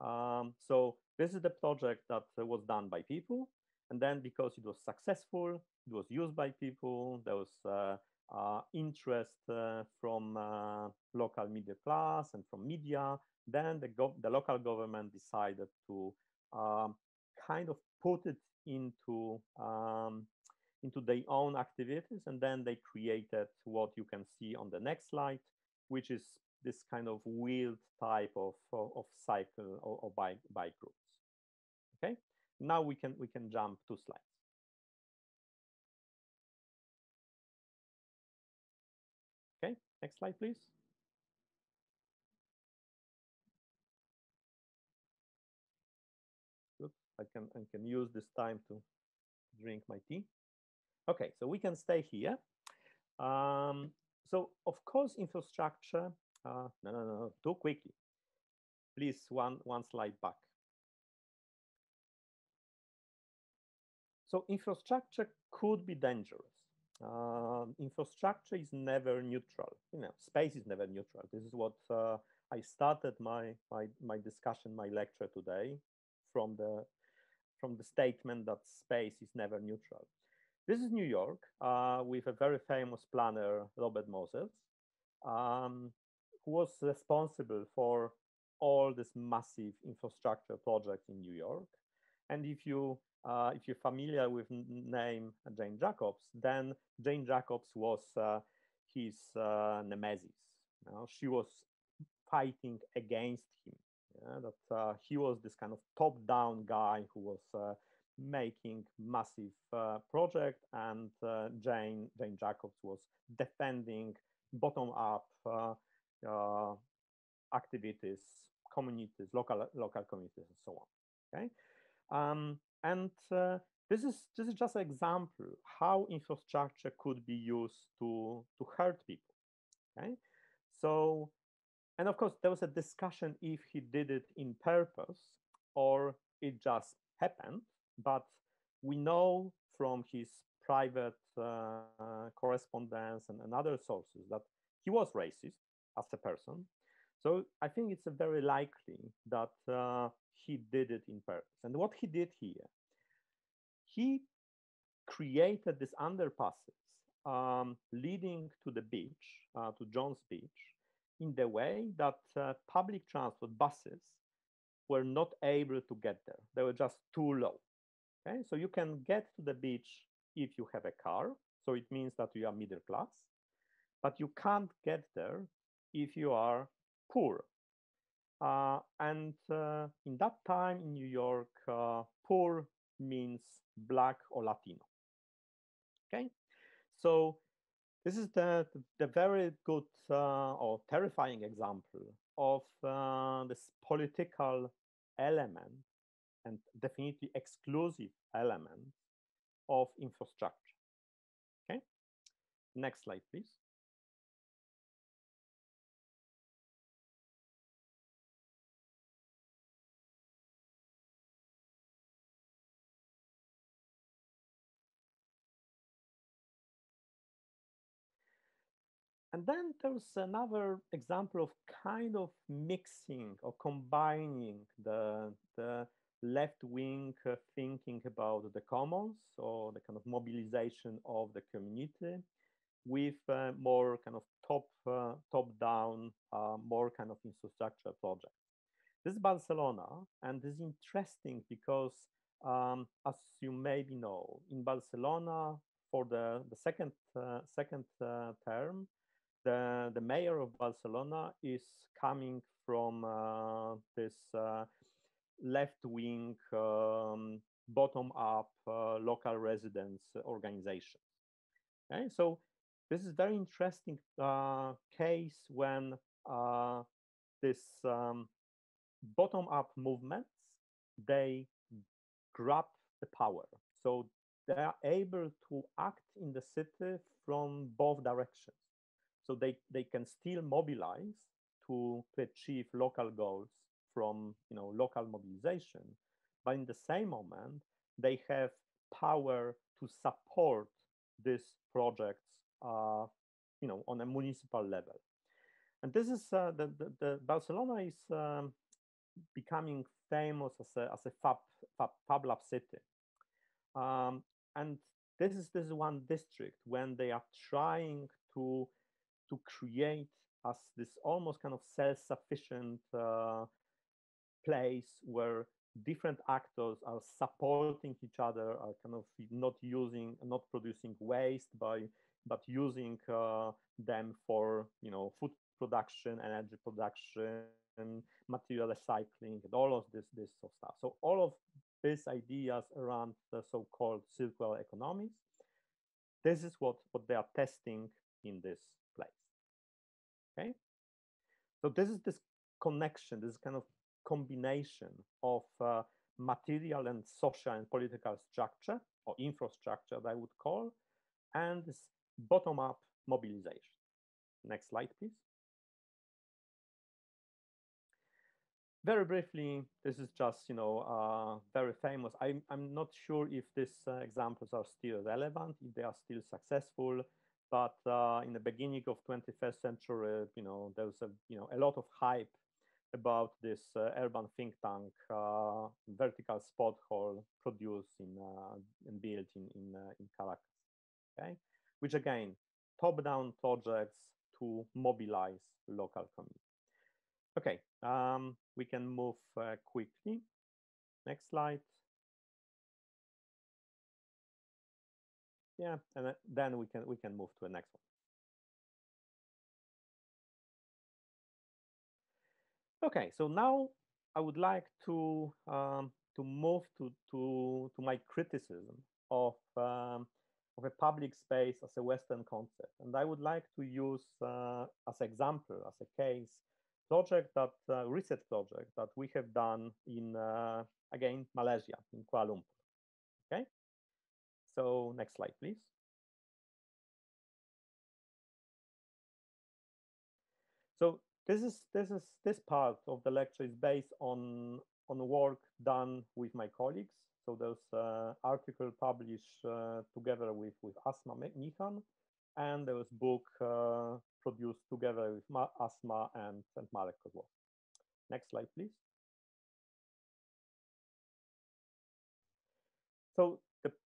Um, so this is the project that was done by people, and then because it was successful, it was used by people. There was uh, uh, interest uh, from uh, local media class and from media. Then the the local government decided to um, kind of put it into um, into their own activities, and then they created what you can see on the next slide, which is this kind of wheeled type of, of, of cycle or, or bike, bike routes. Okay, now we can we can jump two slides. Okay, next slide, please. Good. I can I can use this time to drink my tea. Okay, so we can stay here. Um, so of course, infrastructure uh, no, no, no, too quickly. Please, one, one slide back. So infrastructure could be dangerous. Uh, infrastructure is never neutral. You know, space is never neutral. This is what uh, I started my, my my discussion, my lecture today, from the from the statement that space is never neutral. This is New York uh, with a very famous planner, Robert Moses. Um, who was responsible for all this massive infrastructure project in New York. And if you uh, if you're familiar with name Jane Jacobs, then Jane Jacobs was uh, his uh, nemesis. You know? She was fighting against him. Yeah? That uh, he was this kind of top-down guy who was uh, making massive uh, project, and Jane Jane Jacobs was defending bottom-up uh, activities, communities, local local communities, and so on. Okay, um, and uh, this is this is just an example how infrastructure could be used to to hurt people. Okay, so and of course there was a discussion if he did it in purpose or it just happened, but we know from his private uh, correspondence and, and other sources that he was racist as a person. So I think it's very likely that uh, he did it in purpose. And what he did here, he created these underpasses um, leading to the beach, uh, to Jones Beach, in the way that uh, public transport buses were not able to get there. They were just too low. Okay, so you can get to the beach if you have a car. So it means that you are middle class, but you can't get there if you are poor. Uh, and uh, in that time in New York, uh, poor means black or Latino. Okay, so this is the, the very good uh, or terrifying example of uh, this political element and definitely exclusive element of infrastructure. Okay, next slide, please. And then there's another example of kind of mixing or combining the, the left wing uh, thinking about the commons or the kind of mobilization of the community with uh, more kind of top uh, top down uh, more kind of infrastructure projects. This is barcelona and this is interesting because um, as you maybe know in barcelona for the the second uh, second term the, the mayor of Barcelona is coming from this uh, left wing, um, bottom up uh, local residents organization. Okay, so this is very interesting uh, case when uh, this um, bottom up movements they grab the power. So they are able to act in the city from both directions so they, they can still mobilize to, to achieve local goals from you know local mobilization but in the same moment they have power to support these projects uh, you know on a municipal level. And this is uh, the, the, the, barcelona is um, becoming famous as a, as a fab, fab, fab lab city. Um, and this is this is one district when they are trying to to create as this almost kind of self-sufficient uh, place where different actors are supporting each other, are kind of not using, not producing waste by, but using uh, them for you know food production, energy production, material recycling, and all of this this sort of stuff. So all of these ideas around the so-called circular economies, this is what what they are testing in this place, Okay. So this is this connection, this kind of combination of uh, material and social and political structure or infrastructure that I would call, and this bottom-up mobilization. Next slide, please. Very briefly, this is just, you know, uh, very famous. I'm, I'm not sure if these uh, examples are still relevant, if they are still successful but uh, in the beginning of 21st century, you know, there was a you know a lot of hype about this uh, urban think tank, uh, vertical spot hole produced in uh, and built in in, in Caracas. Okay, which again, top-down projects to mobilize local community. Okay, um, we can move uh, quickly. Next slide. yeah and then we can we can move to the next one okay so now i would like to um, to move to to to my criticism of um, of a public space as a western concept and i would like to use uh, as example as a case project that uh, research project that we have done in uh, again malaysia in kuala lumpur okay so next slide, please. This is this is this part of the lecture is based on on work done with my colleagues. So there's an article published uh, together with with Asma Mehan, and there was book uh, produced together with Ma Asma and, and Marek Kozłowski. Next slide, please. So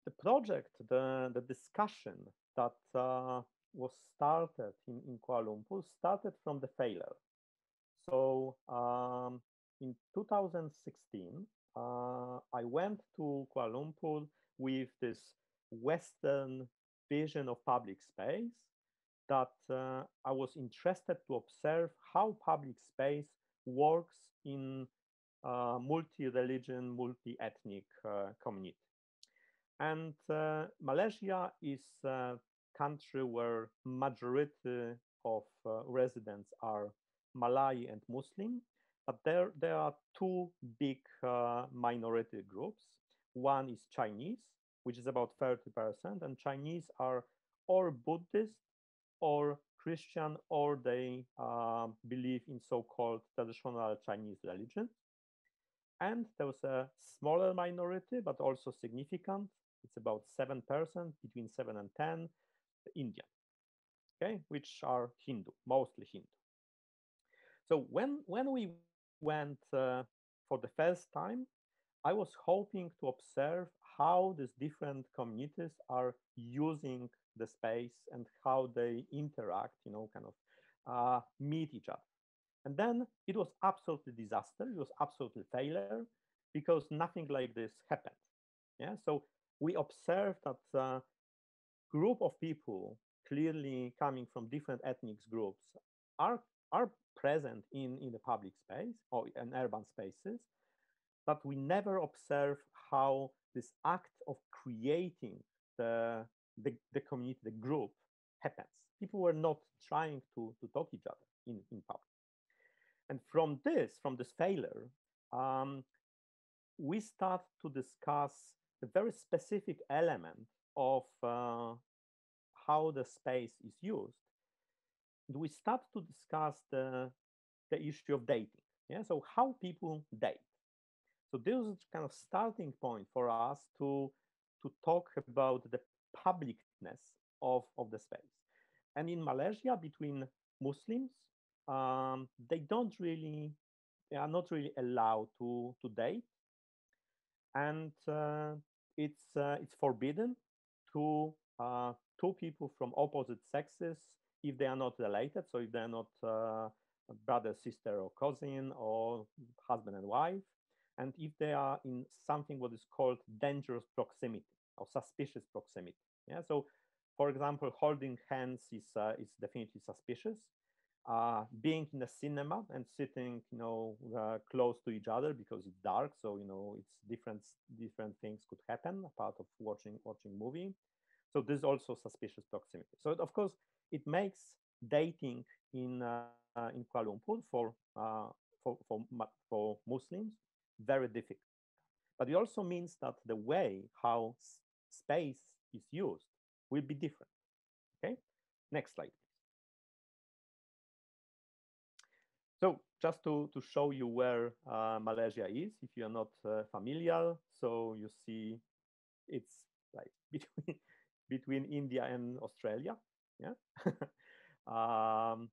the project, the, the discussion that uh, was started in, in Kuala Lumpur started from the failure. So um, in 2016, uh, I went to Kuala Lumpur with this Western vision of public space that uh, I was interested to observe how public space works in uh, multi-religion, multi-ethnic uh, community. And uh, Malaysia is a country where majority of uh, residents are Malay and Muslim. but there, there are two big uh, minority groups. One is Chinese, which is about 30%, and Chinese are or Buddhist or Christian, or they uh, believe in so-called traditional Chinese religion. And there was a smaller minority, but also significant. It's about 7%, between 7 and 10, Indian, okay, which are Hindu, mostly Hindu. So when, when we went uh, for the first time, I was hoping to observe how these different communities are using the space and how they interact, you know, kind of uh, meet each other. And then it was absolutely disaster. It was absolutely failure because nothing like this happened. Yeah. So we observed that uh, group of people clearly coming from different ethnic groups are are present in in the public space or in urban spaces, but we never observe how this act of creating the the, the community, the group happens. People were not trying to, to talk each other in, in public. And from this, from this failure, um, we start to discuss a very specific element of uh, how the space is used. We start to discuss the, the issue of dating. Yeah, so how people date. So this is kind of starting point for us to to talk about the publicness of, of the space. And in Malaysia, between Muslims, um, they don't really, they are not really allowed to, to date. And uh, it's, uh, it's forbidden to uh, two people from opposite sexes if they are not related. So if they're not uh, brother, sister, or cousin, or husband and wife, and if they are in something what is called dangerous proximity or suspicious proximity. Yeah. So, for example, holding hands is uh, is definitely suspicious. Uh, being in a cinema and sitting, you know, uh, close to each other because it's dark, so you know, it's different different things could happen. Part of watching watching movie. So this is also suspicious proximity. So of course, it makes dating in uh, in Kuala Lumpur for uh, for for for Muslims very difficult. But it also means that the way how space is used will be different. Okay, next slide, So just to, to show you where uh, Malaysia is, if you're not uh, familiar, so you see it's like between, between India and Australia. Yeah. um,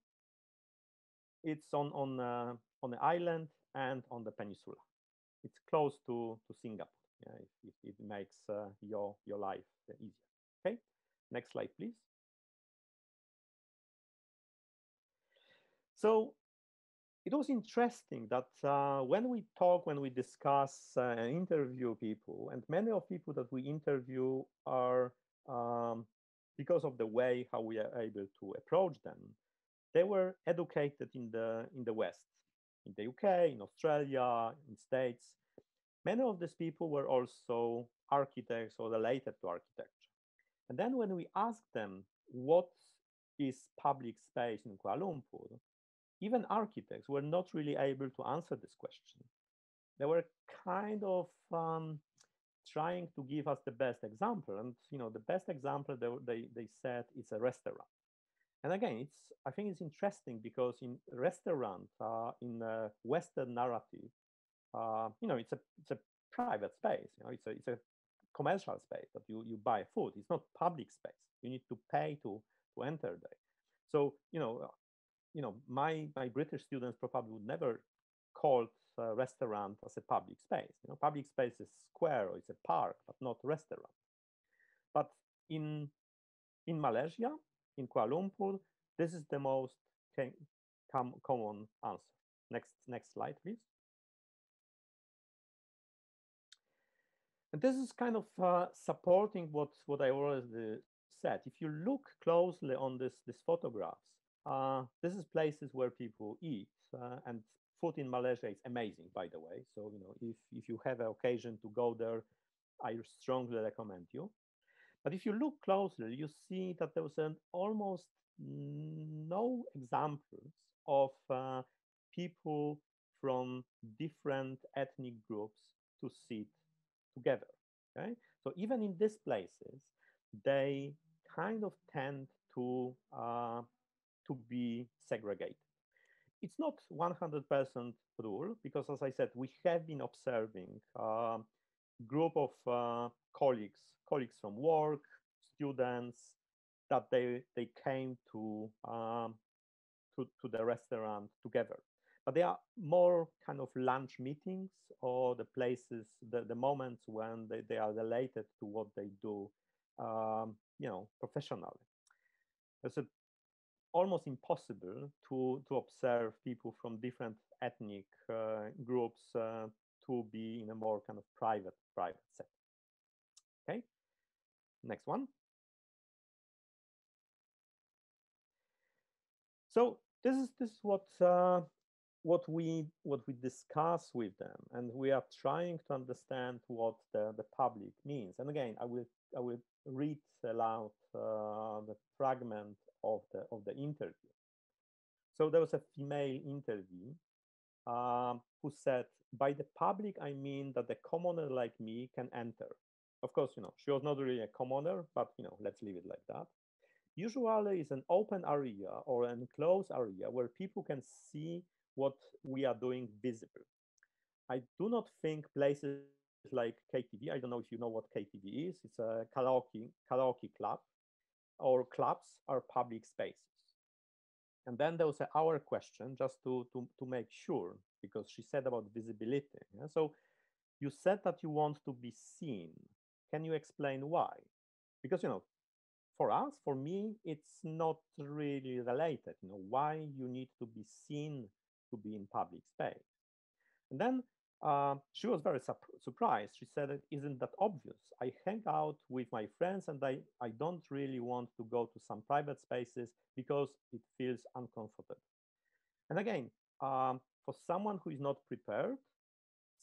it's on, on, uh, on the island and on the peninsula. It's close to, to Singapore. Yeah, if, if it makes uh, your, your life easier. Okay. Next slide, please. So it was interesting that uh, when we talk, when we discuss uh, and interview people, and many of people that we interview are, um, because of the way how we are able to approach them, they were educated in the in the West, in the UK, in Australia, in States. Many of these people were also architects or related to architecture. And then when we asked them what is public space in Kuala Lumpur, even architects were not really able to answer this question. They were kind of um, trying to give us the best example. And you know, the best example they, they, they said is a restaurant. And again, it's I think it's interesting because in restaurant, uh, in a Western narrative, uh, you know, it's a it's a private space. You know, it's a it's a commercial space that you, you buy food. It's not public space. You need to pay to, to enter there. So, you know, you know, my, my British students probably would never call a restaurant as a public space. You know, public space is square or it's a park, but not restaurant. But in, in Malaysia, in Kuala Lumpur, this is the most common answer. Next, next slide, please. And this is kind of uh, supporting what, what I already said. If you look closely on this, this photographs, uh, this is places where people eat. Uh, and food in Malaysia is amazing, by the way. So, you know, if, if you have an occasion to go there, I strongly recommend you. But if you look closely, you see that there was an almost no examples of uh, people from different ethnic groups to sit together. Okay, so even in these places, they kind of tend to uh, to be segregated. It's not 100% rule because, as I said, we have been observing a group of uh, colleagues, colleagues from work, students, that they they came to um, to to the restaurant together. But they are more kind of lunch meetings or the places, the, the moments when they, they are related to what they do, um, you know, professionally. It's a, almost impossible to, to observe people from different ethnic uh, groups uh, to be in a more kind of private, private setting. Okay, next one. So this is this is what uh, what we what we discuss with them, and we are trying to understand what the, the public means. And again, I will I will read aloud uh, the fragment of the of the interview. So there was a female interview um, who said, "By the public, I mean that the commoner like me can enter." Of course, you know she was not really a commoner, but you know let's leave it like that. Usually is an open area or an enclosed area where people can see what we are doing visible. I do not think places like KTV, I don't know if you know what KTV is, it's a karaoke, karaoke club, or clubs are public spaces. And then there was our question just to, to, to make sure, because she said about visibility. Yeah? So you said that you want to be seen. Can you explain why? Because, you know, for us, for me, it's not really related. You know, why you need to be seen to be in public space. And then uh, she was very surprised. She said, Isn't that obvious? I hang out with my friends and I, I don't really want to go to some private spaces because it feels uncomfortable. And again, um, for someone who is not prepared,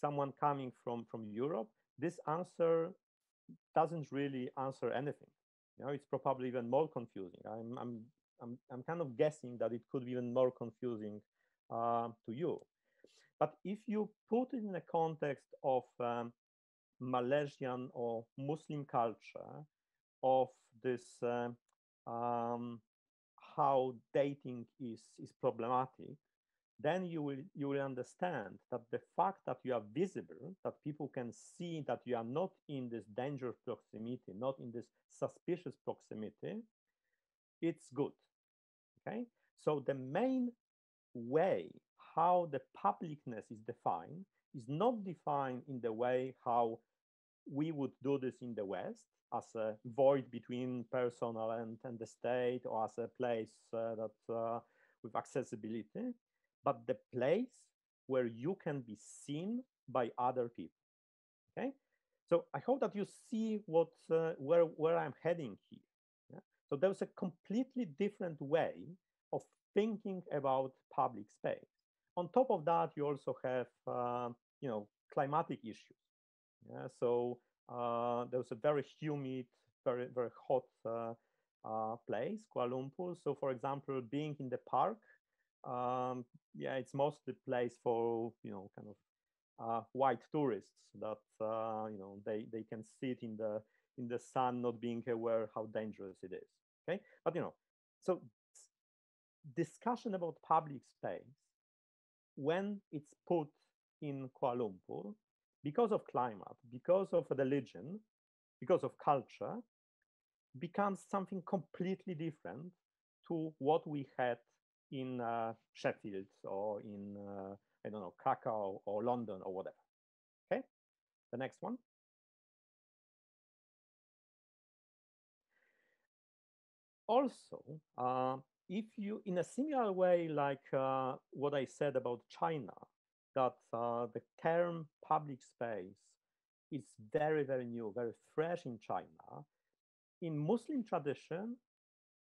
someone coming from, from Europe, this answer doesn't really answer anything you know, it's probably even more confusing. I'm, I'm, I'm, I'm kind of guessing that it could be even more confusing uh, to you. But if you put it in the context of um, Malaysian or Muslim culture, of this uh, um, how dating is, is problematic, then you will you will understand that the fact that you are visible that people can see that you are not in this dangerous proximity not in this suspicious proximity it's good. Okay? So the main way how the publicness is defined is not defined in the way how we would do this in the west as a void between personal and, and the state or as a place uh, that uh, with accessibility but the place where you can be seen by other people. Okay, so I hope that you see what uh, where where I'm heading here. Yeah? So there's a completely different way of thinking about public space. On top of that, you also have uh, you know climatic issues. Yeah, so uh, there's a very humid, very very hot uh, uh, place, Kuala Lumpur. So, for example, being in the park um, yeah, it's mostly place for you know kind of uh, white tourists that uh, you know they they can sit in the in the sun, not being aware how dangerous it is. Okay, but you know, so discussion about public space when it's put in Kuala Lumpur because of climate, because of religion, because of culture, becomes something completely different to what we had in uh, Sheffield or in, uh, I don't know, Krakow or London or whatever. Okay, the next one. Also, uh, if you, in a similar way, like uh, what I said about China, that uh, the term public space is very, very new, very fresh in China. In Muslim tradition,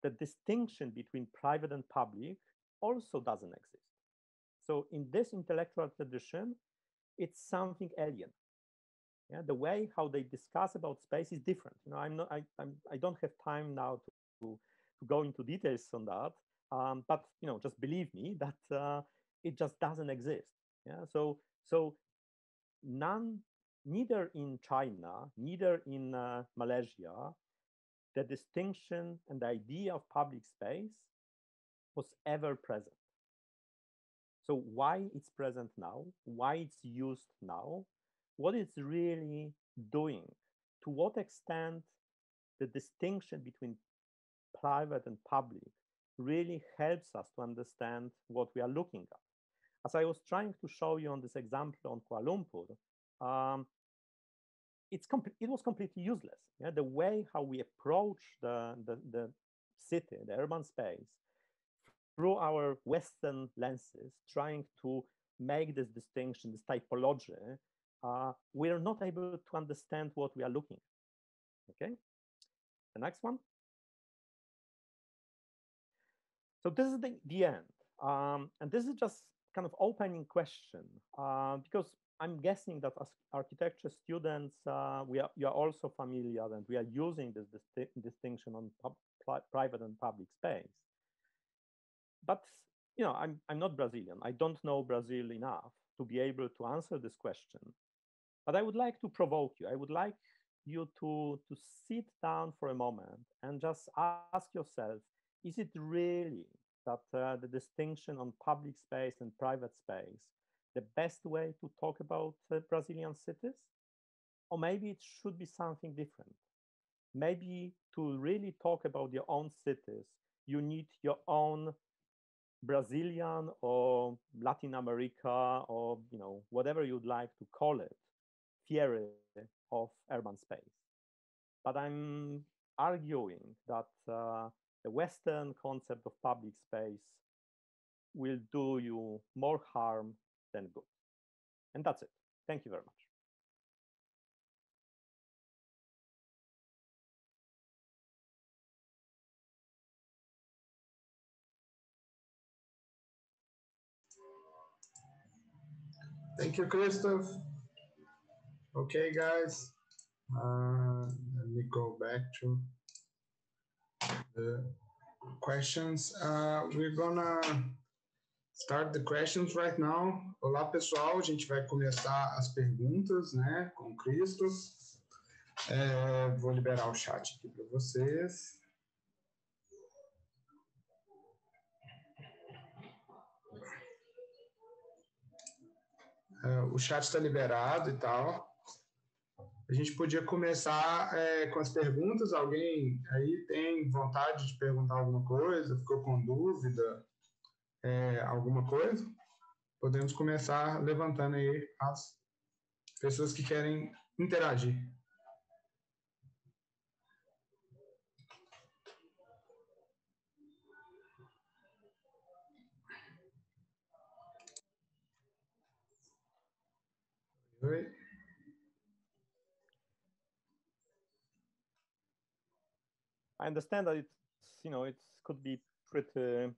the distinction between private and public also doesn't exist. So in this intellectual tradition, it's something alien. Yeah, the way how they discuss about space is different. You know, I'm not, I, I'm, I don't have time now to, to, to go into details on that. Um, but you know, just believe me that uh, it just doesn't exist. Yeah, so so none, neither in China, neither in uh, Malaysia, the distinction and the idea of public space was ever present. So why it's present now, why it's used now, what it's really doing, to what extent the distinction between private and public really helps us to understand what we are looking at. As I was trying to show you on this example on Kuala Lumpur, um, it's it was completely useless. Yeah? The way how we approach the, the, the city, the urban space, through our Western lenses, trying to make this distinction, this typology, uh, we are not able to understand what we are looking at. Okay, the next one. So this is the, the end. Um, and this is just kind of opening question uh, because I'm guessing that as architecture students, uh, we are, you are also familiar and we are using this disti distinction on private and public space. But you know, I'm, I'm not Brazilian. I don't know Brazil enough to be able to answer this question. But I would like to provoke you. I would like you to, to sit down for a moment and just ask yourself, is it really that uh, the distinction on public space and private space the best way to talk about uh, Brazilian cities? Or maybe it should be something different. Maybe to really talk about your own cities, you need your own Brazilian or Latin America or you know whatever you'd like to call it theory of urban space. But I'm arguing that uh, the Western concept of public space will do you more harm than good. And that's it. Thank you very much. Thank you, Christoph. Okay, guys. Uh, let me go back to the questions. Uh, we're gonna start the questions right now. Olá, pessoal. A gente vai começar as perguntas, né, com Cristo. É, vou liberar o chat aqui para vocês. É, o chat está liberado e tal. A gente podia começar é, com as perguntas. Alguém aí tem vontade de perguntar alguma coisa? Ficou com dúvida? É, alguma coisa? Podemos começar levantando aí as pessoas que querem interagir. I understand that it's, you know, it could be pretty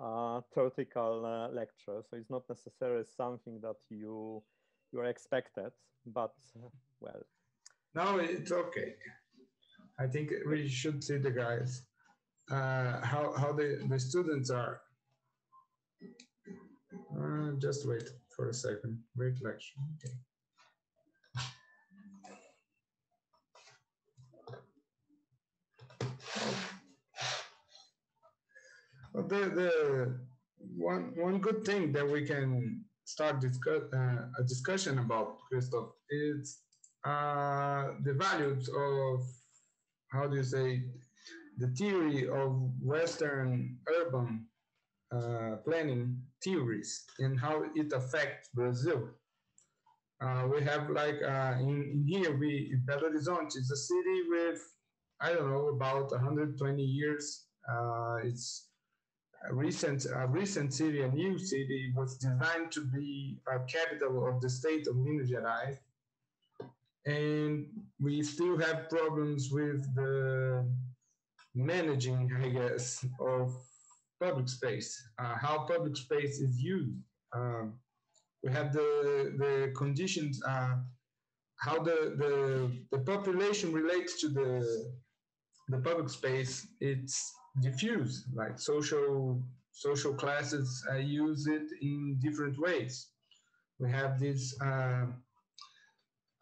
uh, theoretical uh, lecture, so it's not necessarily something that you you are expected, but well. No, it's okay. I think we should see the guys, uh, how how the the students are. Uh, just wait for a second. Wait lecture. Okay. The the one one good thing that we can start discuss uh, a discussion about Christoph is uh, the values of how do you say the theory of Western urban uh, planning theories and how it affects Brazil. Uh, we have like uh, in, in, here we in Belo Horizonte is a city with I don't know about 120 years. Uh, it's recent, a recent city, a new city, was designed to be a capital of the state of Minas Gerais. And we still have problems with the managing, I guess, of public space, uh, how public space is used. Um, we have the, the conditions, uh, how the, the, the population relates to the, the public space. It's diffuse like social social classes uh, use it in different ways we have this, uh,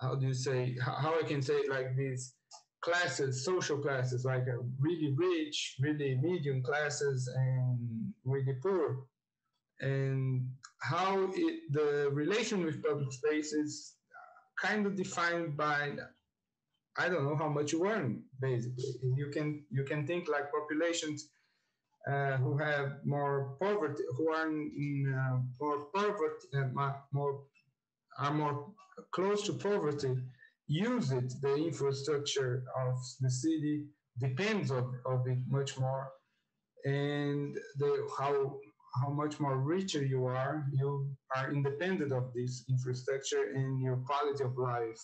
how do you say, how, I can say it like these classes, social classes, like uh, really rich, really medium classes, and really poor. And how it, the relation with public space is kind of defined by I don't know how much you earn. Basically, you can you can think like populations uh, who have more poverty, who are in, uh, more poverty, uh, more are more close to poverty, use it. The infrastructure of the city depends of, of it much more, and the how how much more richer you are, you are independent of this infrastructure, and your quality of life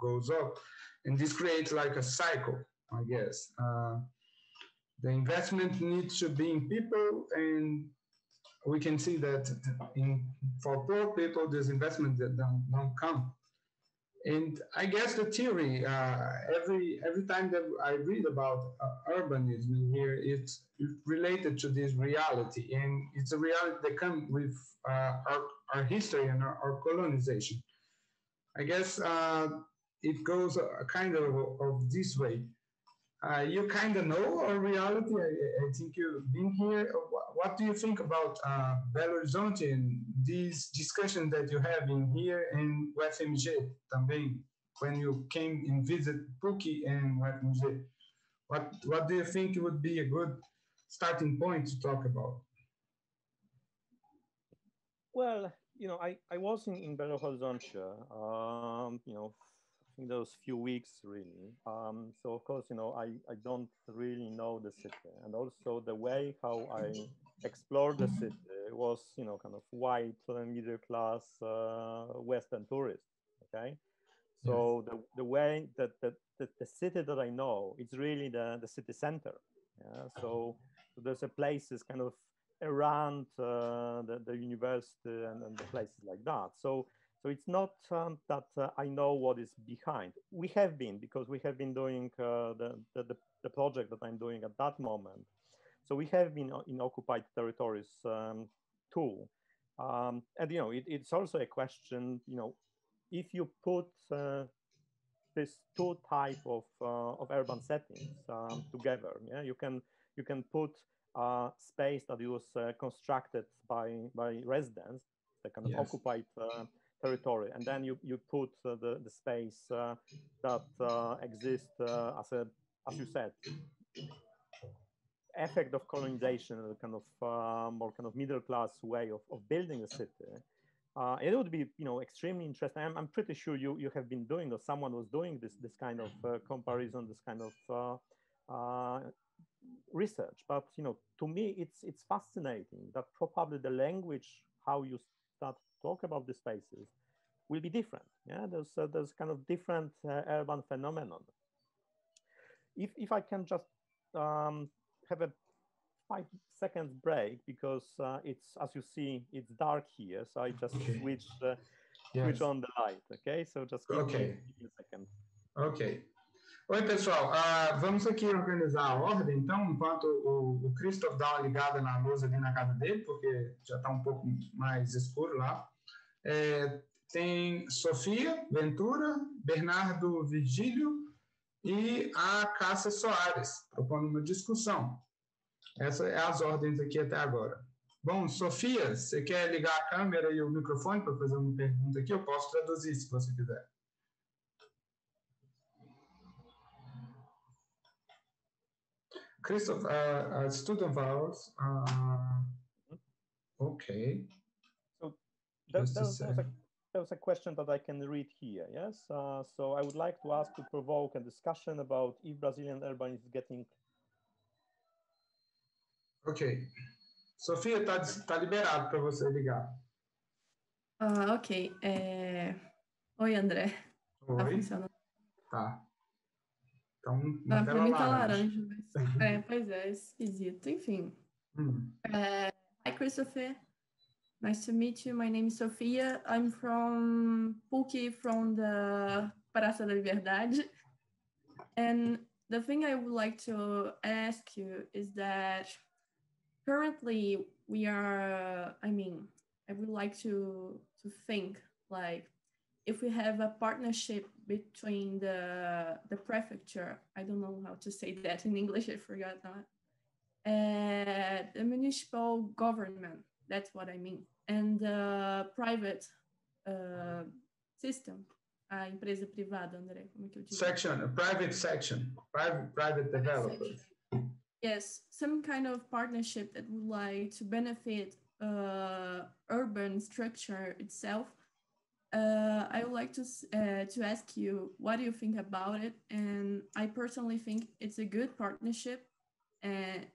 goes up, and this creates like a cycle, I guess. Uh, the investment needs to be in people and we can see that in for poor people this investment don't, don't come. And i guess the theory uh, every every time that i read about uh, urbanism here it's related to this reality. And it's a reality that comes with uh, our, our history and our, our colonization. I guess uh, it goes a kind of, of this way uh, you kind of know our reality. I, I, think you've been here. What, what do you think about uh, Belo Horizonte and these discussions that you have in here in UFMG também, when you came and visit PUC and UFMG? What, what do you think would be a good starting point to talk about? Well, you know, I, I was in, in Belo Horizonte, um, you know, in those few weeks really. Um, so of course, you know, I, I don't really know the city. And also the way how I explored the city was, you know, kind of white, middle class, uh, Western tourist, okay? So yes. the, the way that, that, that the city that I know, it's really the, the city center. Yeah? So, so there's a places kind of around uh, the, the university and, and the places like that. So so it's not um, that uh, I know what is behind. We have been, because we have been doing uh, the, the, the, project that I'm doing at that moment. So we have been in occupied territories um, too. Um, and, you know, it, it's also a question, you know, if you put uh, this two type of, uh, of urban settings um, together, yeah, you can, you can put uh, space that was uh, constructed by, by residents, the kind of yes. occupied territory. And then you, you put uh, the, the space uh, that uh, exists as a, as you said, effect of colonization, kind of more kind of middle class way of, of building a city. Uh, it would be, you know, extremely interesting. I'm, I'm, pretty sure you you have been doing, or someone was doing this this kind of uh, comparison, this kind of uh, research. But you know, to me, it's it's fascinating that probably the language how you start talk about the spaces will be different. Yeah, there's uh, there's kind of different uh, urban phenomenon. If if I can just um, have a five seconds break because uh, it's as you see it's dark here, so I just okay. switch uh, yes. switch on the light. Okay, so just give, okay. me a second. Okay. Oi, pessoal. Uh, vamos aqui organizar a ordem, então, enquanto o, o Christoph dá uma ligada na luz ali na casa dele, porque já está um pouco mais escuro lá. É, tem Sofia Ventura, Bernardo Virgílio e a Cássia Soares, propondo uma discussão. Essas é as ordens aqui até agora. Bom, Sofia, você quer ligar a câmera e o microfone para fazer uma pergunta aqui? Eu posso traduzir se você quiser. Christoph, uh, a student of ours. Uh, okay. So that, that, was, that, was a, that, was a, question that I can read here. Yes. Uh, so I would like to ask to provoke a discussion about if Brazilian urban is getting. Ok. Sofia, tá, tá liberado para você ligar. Ah, ok. É... Oi, André. Oi. Tá funcionando. Tá. Então, ah, pra mim tá laranja. Mas... é, pois é, esquisito. Enfim. Hum. Uh, hi, Christopher. Nice to meet you. My name is Sofia. I'm from PUC, from the Praça da Liberdade. And the thing I would like to ask you is that currently we are, I mean, I would like to to think like if we have a partnership between the the prefecture, I don't know how to say that in English, I forgot that, uh, the municipal government, that's what I mean, and the private uh, system, a empresa privada, André, como é que eu digo? Section, a private section, private, private developers. Yes, some kind of partnership that would like to benefit uh, urban structure itself. Uh, I would like to uh, to ask you what do you think about it, and I personally think it's a good partnership, and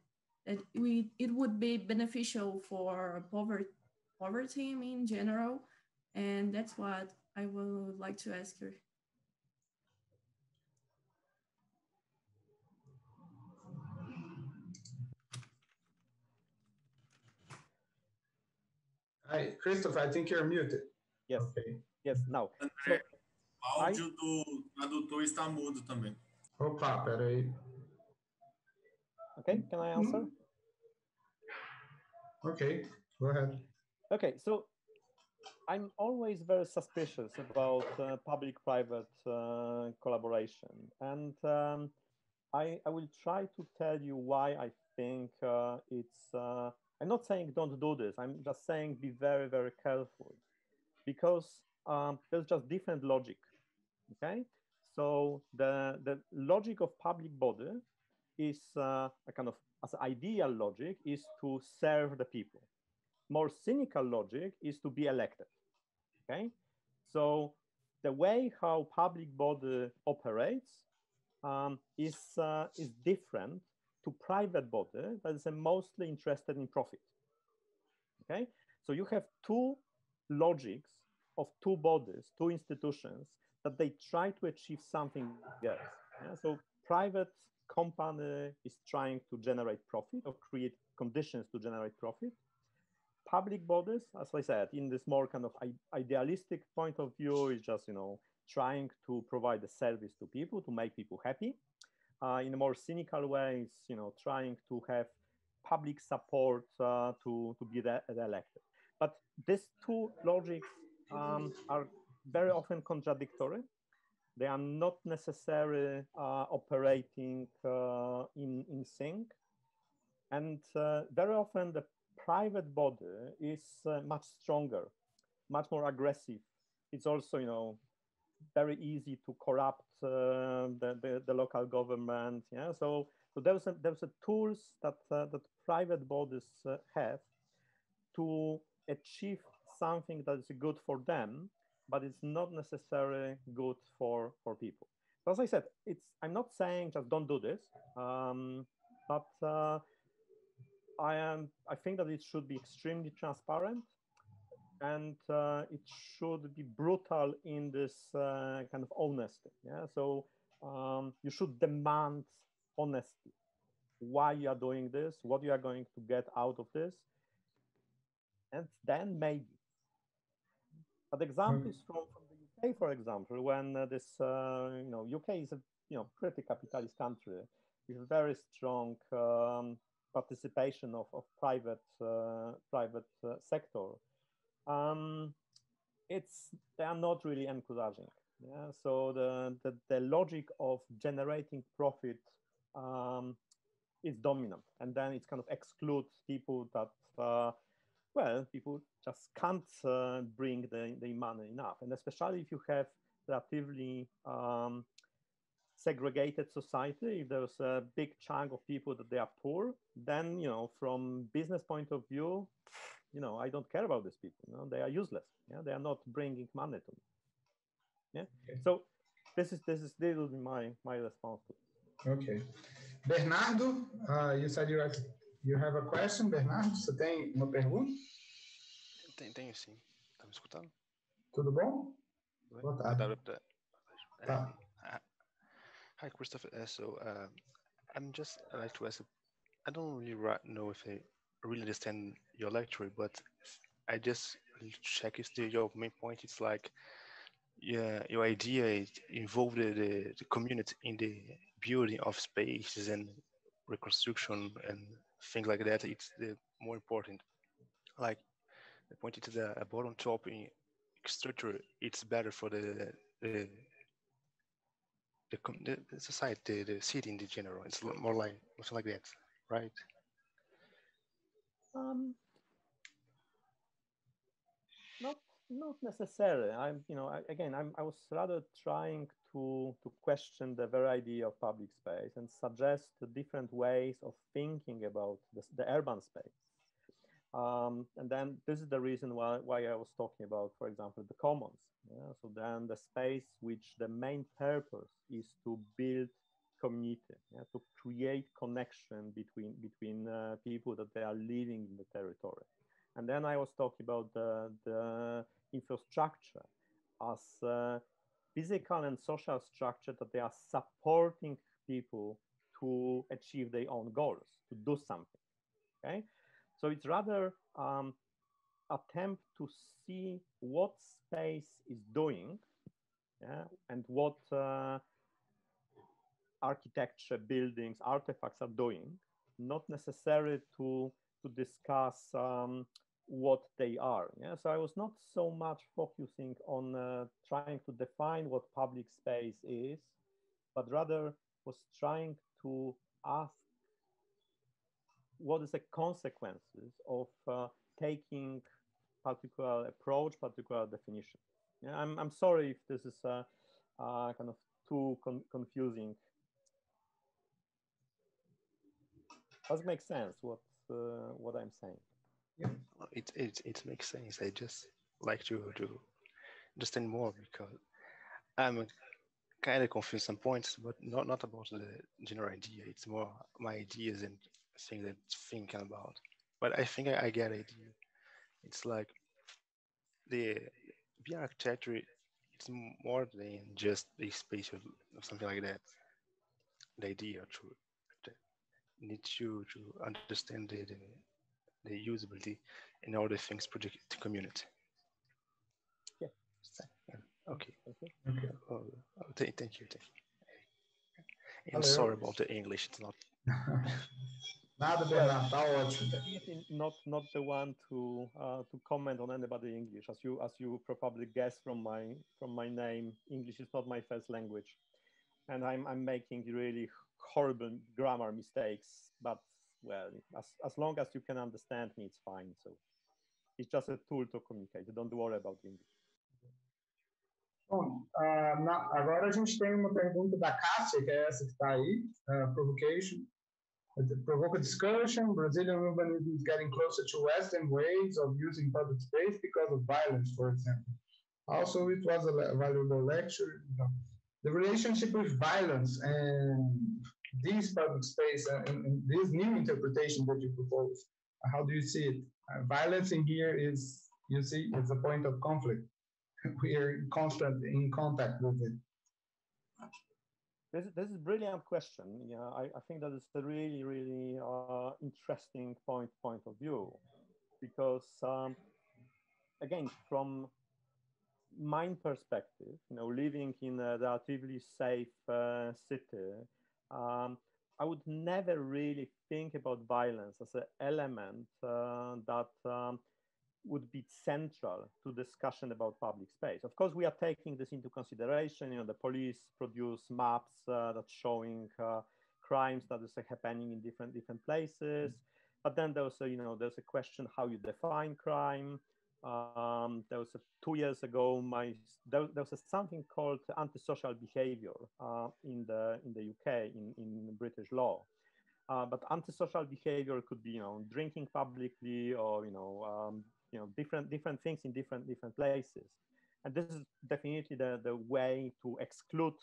that we it would be beneficial for poverty poverty in general, and that's what I would like to ask you. Hi, Christopher, I think you're muted. Yes, Okay. yes. Now, so André, o áudio do tradutor está mudo também. Opa, peraí. okay, can I answer? Okay, go ahead. Okay, so I'm always very suspicious about uh, public-private uh, collaboration, and um, I, I will try to tell you why I think uh, it's. Uh, I'm not saying don't do this. I'm just saying be very, very careful, because um, there's just different logic. Okay, so the the logic of public body is uh, a kind of as ideal logic is to serve the people more cynical logic is to be elected. Okay, so the way how public body operates um, is uh, is different to private body that is mostly interested in profit. Okay, so you have two logics of two bodies, two institutions that they try to achieve something else. Yeah? So private company is trying to generate profit or create conditions to generate profit public bodies, as I said, in this more kind of idealistic point of view, is just you know trying to provide a service to people to make people happy. Uh, in a more cynical way, it's you know trying to have public support uh, to to be re- elected. But these two logics um, are very often contradictory. They are not necessarily uh, operating uh, in in sync, and uh, very often the private body is uh, much stronger, much more aggressive. It's also, you know, very easy to corrupt uh, the, the, the local government. Yeah, so so there's a there's a tools that uh, that private bodies have to achieve something that is good for them, but it's not necessarily good for for people. So as I said, it's I'm not saying just don't do this, um, but uh, I am. I think that it should be extremely transparent, and uh, it should be brutal in this uh, kind of honesty. Yeah. So um, you should demand honesty. Why you are doing this? What you are going to get out of this? And then maybe. But example is from, from the UK, for example, when uh, this uh, you know UK is a you know pretty capitalist country with very strong um, participation of, of private uh, private uh, sector, um, it's they are not really encouraging. Yeah, so the, the, the logic of generating profit um, is dominant, and then it kind of excludes people that uh, well, people just can't uh, bring the, the money enough, and especially if you have relatively um, segregated society if there's a big chunk of people that they are poor then you know from business point of view you know i don't care about these people you know they are useless yeah they are not bringing money to me yeah Okay. so this is this is this will be my my response to it. Okay. Bernardo, uh, you said you have, you have a question, Bernardo? Você tem uma pergunta? Tem, tenho sim. Tá me escutando? Tudo bom? Oi? Boa tarde. Tarde. Uh, Tá. uh, Hi, Christopher. Uh, so, uh, I'm just I'd like to ask. I don't really know if I really understand your lecture, but I just check if the, your main point is like, yeah, your idea is involve the, the, the community in the building of spaces and reconstruction and things like that. It's the more important. Like the point is the bottom top in structure it's better for the the the, the, the society, the city in the general. It's more like something like that, right? Um, not not necessarily. I'm you know I, again I'm I was rather trying to to question the very idea of public space and suggest different ways of thinking about the, the urban space. Um, and then this is the reason why, why I was talking about, for example, the commons. Yeah? So then the space which the main purpose is to build community, yeah? to create connection between, between uh, people that they are living in the territory. And then I was talking about the, the infrastructure as uh, physical and social structure that they are supporting people to achieve their own goals, to do something. Okay, so it's rather um, attempt to see what space is doing yeah, and what uh, architecture, buildings, artifacts are doing, not necessarily to, to discuss um, what they are. Yeah? So I was not so much focusing on uh, trying to define what public space is, but rather was trying to ask what is the consequences of uh, taking particular approach, particular definition. Yeah, I'm, I'm sorry if this is uh, uh, kind of too con confusing. Does it make sense what uh, what I'm saying? Yeah, it, it it makes sense. I just like to to understand more because I'm kind of confused some points, but not not about the general idea. It's more my ideas and things that thinking about. But I think I, I get it. It's like the being architecture. It's more than just a space or something like that. The idea to need you to understand the, the the usability and all the things project to community. Yeah. Okay. Okay. Oh, oh, thank, thank you. Thank you. I'm sorry about the English. It's not. Nada, Bernardo, tá ótimo. Not not the one to uh, to comment on anybody English, as you as you probably guess from my from my name. English is not my first language, and I'm I'm making really horrible grammar mistakes. But well, as as long as you can understand me, it's fine. So it's just a tool to communicate. Don't worry about English. Bom, uh, na, agora a gente tem uma pergunta da Cássia, que é essa que está aí, uh, provocation. provoke a discussion. Brazilian urbanism is getting closer to Western ways of using public space because of violence, for example. Also, it was a valuable lecture. The relationship with violence and this public space and, and this new interpretation that you propose, how do you see it? Uh, violence in here is, you see, it's a point of conflict. We are constant in contact with it. This, this is a brilliant question. Yeah, I, I think that is a really, really uh, interesting point point of view, because um, again, from my perspective, you know, living in a relatively safe uh, city, um, I would never really think about violence as an element uh, that um, would be central to discussion about public space. Of course, we are taking this into consideration. You know, the police produce maps uh, that showing uh, crimes that is happening in different different places. But then there's a, you know, there's a question how you define crime. Um, there was a, two years ago, my there, there was a, something called antisocial behavior uh, in the in the UK in, in British law. Uh, but antisocial behavior could be, you know, drinking publicly or, you know, um, you know different different things in different different places and this is definitely the the way to exclude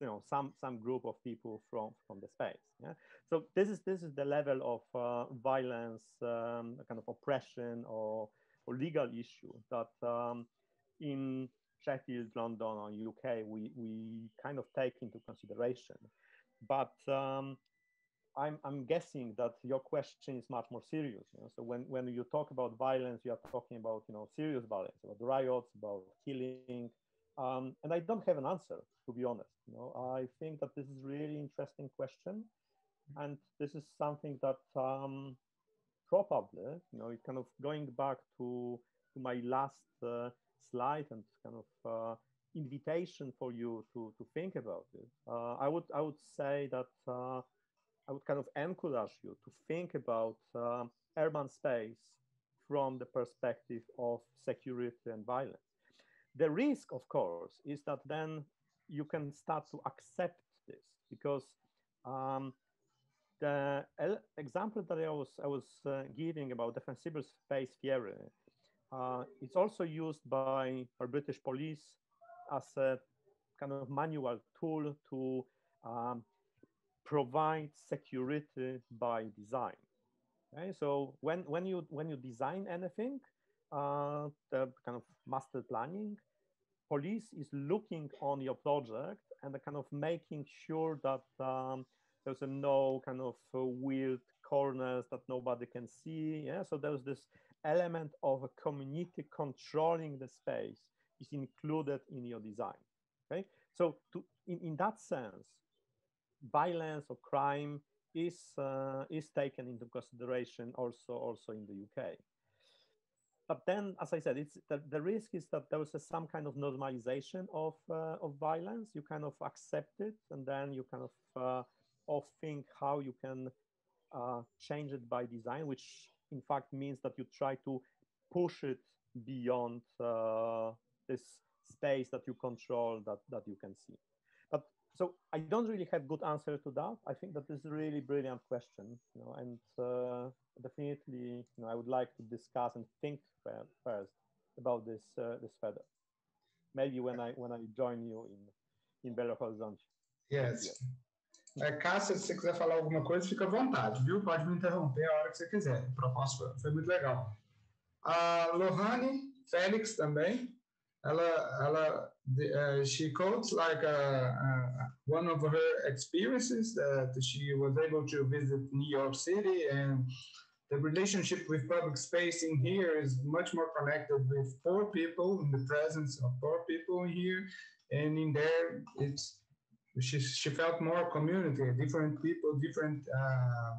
you know some some group of people from from the space yeah so this is this is the level of uh, violence um, kind of oppression or, or legal issue that um, in Sheffield, London, or UK, we, we kind of take into consideration. But um, I'm, I'm guessing that your question is much more serious. You know? So when, when you talk about violence, you are talking about you know serious violence, about riots, about killing, um, and I don't have an answer to be honest. You know, I think that this is really interesting question, and this is something that um, probably you know it kind of going back to to my last uh, slide and kind of uh, invitation for you to, to think about it. Uh, I would I would say that uh, I would kind of encourage you to think about um, urban space from the perspective of security and violence. The risk, of course, is that then you can start to accept this because um, the example that I was I was uh, giving about defensible space theory, uh, it's also used by our British police as a kind of manual tool to um, provide security by design. Okay, so when when you when you design anything, uh, the kind of master planning, police is looking on your project and the kind of making sure that um, there's a no kind of uh, weird corners that nobody can see. Yeah, so there's this element of a community controlling the space is included in your design. Okay, so to, in, in that sense, violence or crime is uh, is taken into consideration also also in the UK. But then, as I said, it's the, the risk is that there is a, some kind of normalization of uh, of violence. You kind of accept it, and then you kind of uh, of think how you can uh, change it by design, which in fact means that you try to push it beyond uh, this space that you control that, that you can see. But so I don't really have good answer to that. I think that is a really brilliant question, you know, and uh, definitely, you know, I would like to discuss and think first about this uh, this further. Maybe when I when I join you in in Belo Horizonte. Yes. É, Cássia, se você quiser falar alguma coisa, fica à vontade, viu? Pode me interromper a hora que você quiser. Foi, muito legal. A Lohane Félix também, ela, ela uh, she quotes like a, a, one of her experiences that she was able to visit New York City and the relationship with public space in here is much more connected with poor people in the presence of poor people here and in there it's she, she felt more community, different people, different, uh,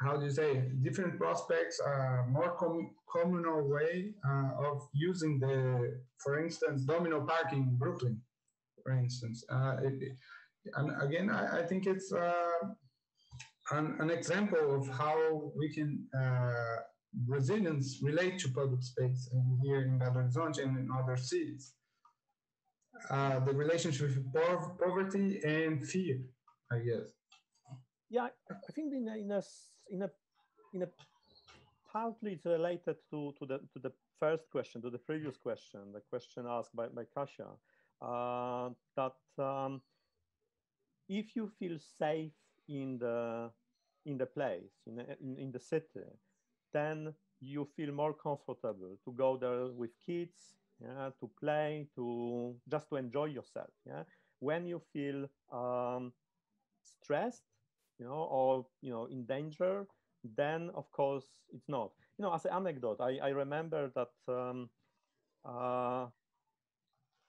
how do you say, different prospects, uh, more com communal way uh, of using the, for instance, Domino Park in Brooklyn, for instance. Uh, it, and again, I, I think it's uh, an, an, example of how we can uh, Brazilians relate to public space and here in Belo Horizonte and in other cities uh, the relationship with poverty and fear, I guess. Yeah, I think in a, in a in a in a partly it's related to to the to the first question, to the previous question, the question asked by by Kasia, uh, that um, if you feel safe in the in the place in, in in the city, then you feel more comfortable to go there with kids yeah, to play, to just to enjoy yourself. Yeah, when you feel um, stressed, you know, or you know, in danger, then of course it's not. You know, as an anecdote, I, I remember that um, uh,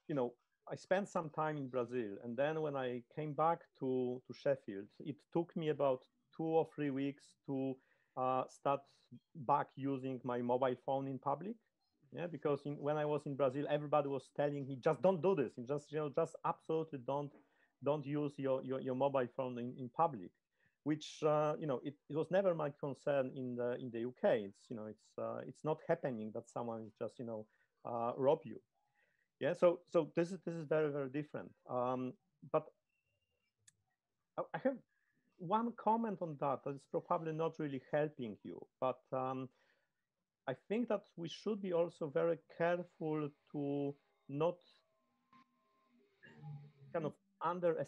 you know I spent some time in Brazil, and then when I came back to to Sheffield, it took me about two or three weeks to uh, start back using my mobile phone in public yeah because in, when i was in brazil everybody was telling me just don't do this. You just you know just absolutely don't don't use your your, your mobile phone in, in public which uh, you know it, it was never my concern in the in the uk it's you know it's uh, it's not happening that someone just you know uh, rob you. Yeah so so this is this is very very different. Um, but i have one comment on that that is probably not really helping you but um, I think that we should be also very careful to not kind of under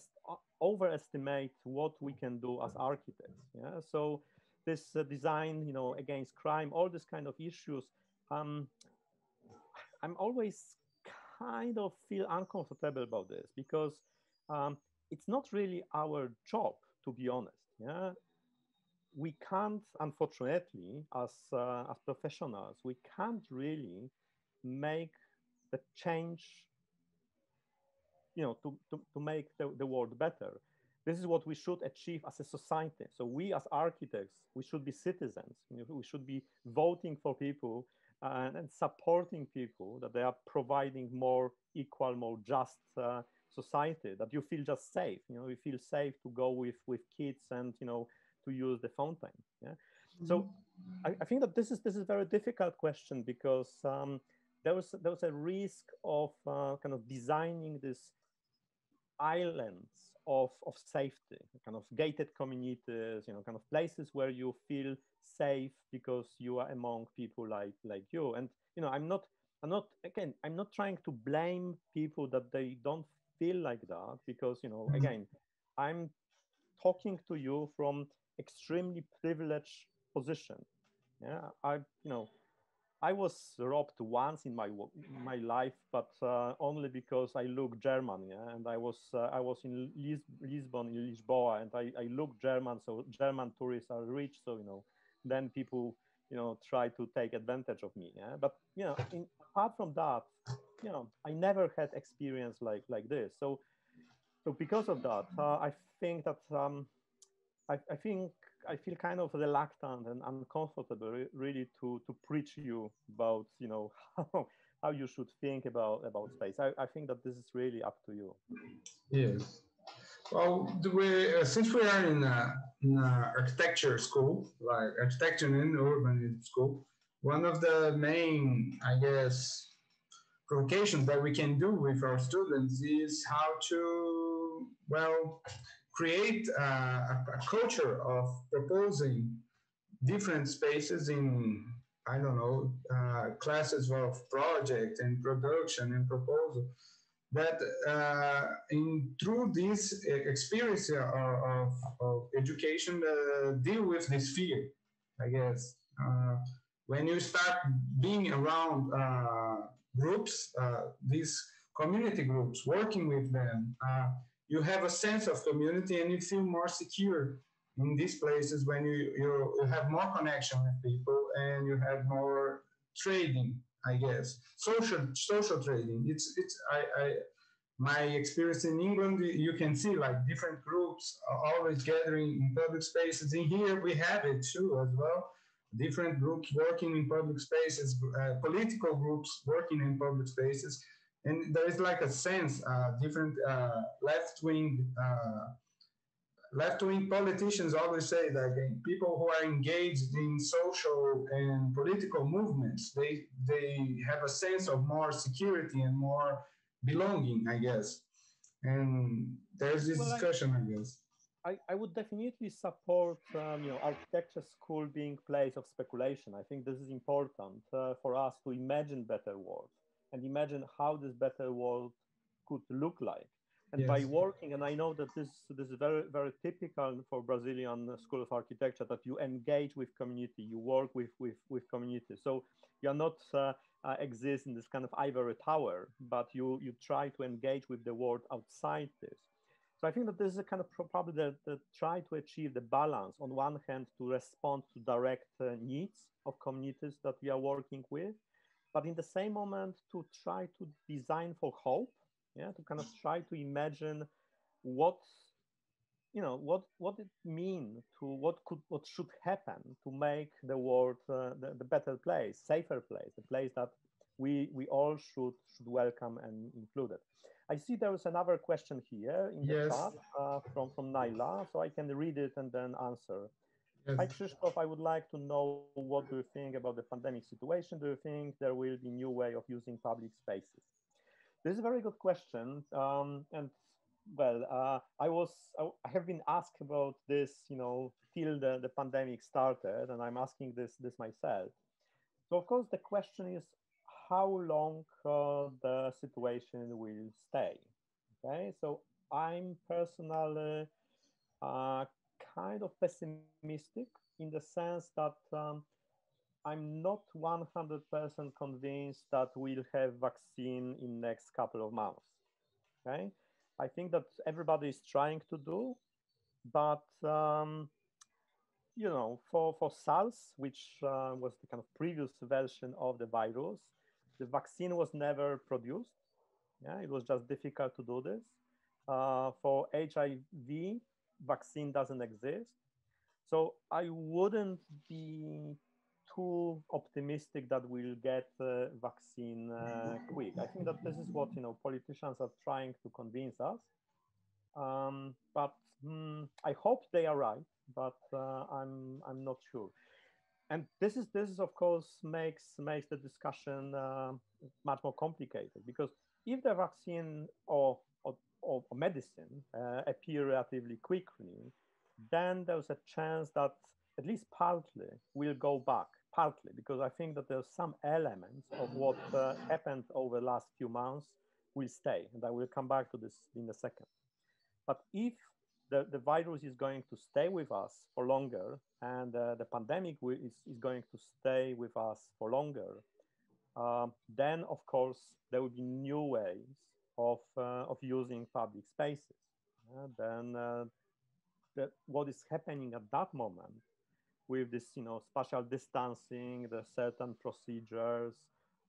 overestimate what we can do as architects. Yeah, so this uh, design, you know, against crime, all this kind of issues. Um, I'm always kind of feel uncomfortable about this because um, it's not really our job, to be honest. Yeah, we can't, unfortunately, as, uh, as professionals, we can't really make the change, you know, to, to, to make the, the world better. This is what we should achieve as a society. So we as architects, we should be citizens. We should be voting for people and, and, supporting people that they are providing more equal, more just uh, society that you feel just safe. You know, you feel safe to go with with kids and you know to use the fountain. Yeah. So mm-hmm. I, I, think that this is this is a very difficult question because um, there was there was a risk of uh, kind of designing this islands of, of safety, kind of gated communities, you know, kind of places where you feel safe because you are among people like like you. And you know, I'm not I'm not again I'm not trying to blame people that they don't feel like that because you know mm-hmm. again I'm talking to you from extremely privileged position. Yeah, I you know I was robbed once in my my life, but uh, only because I look German, yeah, and I was uh, I was in Lis Lisbon, in Lisboa, and I, I look German, so German tourists are rich, so you know, then people you know try to take advantage of me, yeah. But you know, in, apart from that, you know, I never had experience like like this, so so because of that, uh, I think that um, I, I think I feel kind of reluctant and uncomfortable really to to preach you about you know how how you should think about about space. I, I think that this is really up to you. Yes. Well, we, uh, since we are in, a, in a architecture school, like architecture and urban school, one of the main, I guess, provocations that we can do with our students is how to, well, create a, a, culture of proposing different spaces in I don't know uh, classes of project and production and proposal that uh, in through this experience of, of education uh, deal with this fear I guess. Uh, when you start being around uh, groups uh, these community groups working with them you have a sense of community and you feel more secure in these places when you, you, have more connection with people and you have more trading i guess. Social social trading. It's it's i i my experience in england you can see like different groups are always gathering in public spaces. In here we have it too as well. Different groups working in public spaces uh, political groups working in public spaces and there is like a sense, uh, different uh, left-wing uh, left-wing politicians always say that people who are engaged in social and political movements, they they have a sense of more security and more belonging, I guess. And there's this well, discussion, I, I guess. I, I would definitely support um, you know architecture school being place of speculation. I think this is important uh, for us to imagine better world and imagine how this better world could look like. And yes. by working, and I know that this this is very very typical for Brazilian School of Architecture that you engage with community, you work with with with community. So you're not uh, uh, exist in this kind of ivory tower, but you you try to engage with the world outside this. So I think that this is a kind of probably the, the try to achieve the balance on one hand to respond to direct uh, needs of communities that we are working with, but in the same moment to try to design for hope, yeah, to kind of try to imagine what you know what what it mean to what could what should happen to make the world uh, the, the better place safer place the place that we we all should should welcome and include it i see there is another question here in the yes. chat uh, from from naila so i can read it and then answer. Hi, Krzysztof. I would like to know what do you think about the pandemic situation? Do you think there will be new way of using public spaces? This is a very good question. Um, and well, uh, I was, I have been asked about this, you know, till the, the pandemic started, and I'm asking this, this myself. So of course, the question is how long uh, the situation will stay. Okay, so I'm personally uh, kind of pessimistic in the sense that um, I'm not 100% convinced that we'll have vaccine in next couple of months. Okay, I think that everybody is trying to do, but um, you know, for for SARS, which uh, was the kind of previous version of the virus, the vaccine was never produced. Yeah, it was just difficult to do this. Uh, for HIV, vaccine doesn't exist. So I wouldn't be too optimistic that we'll get uh, vaccine uh, quick. I think that this is what you know politicians are trying to convince us. Um, but mm, I hope they are right, but uh, I'm I'm not sure. And this is this is of course makes makes the discussion uh, much more complicated because if the vaccine or or medicine uh, appear relatively quickly, then there's a chance that at least partly will go back partly because I think that there's some elements of what uh, happened over the last few months will stay, and I will come back to this in a second. But if the, the virus is going to stay with us for longer and uh, the pandemic will, is, is going to stay with us for longer, um, then of course there will be new ways of, uh, of using public spaces. Uh, then the, what is happening at that moment with this, you know, spatial distancing, the certain procedures,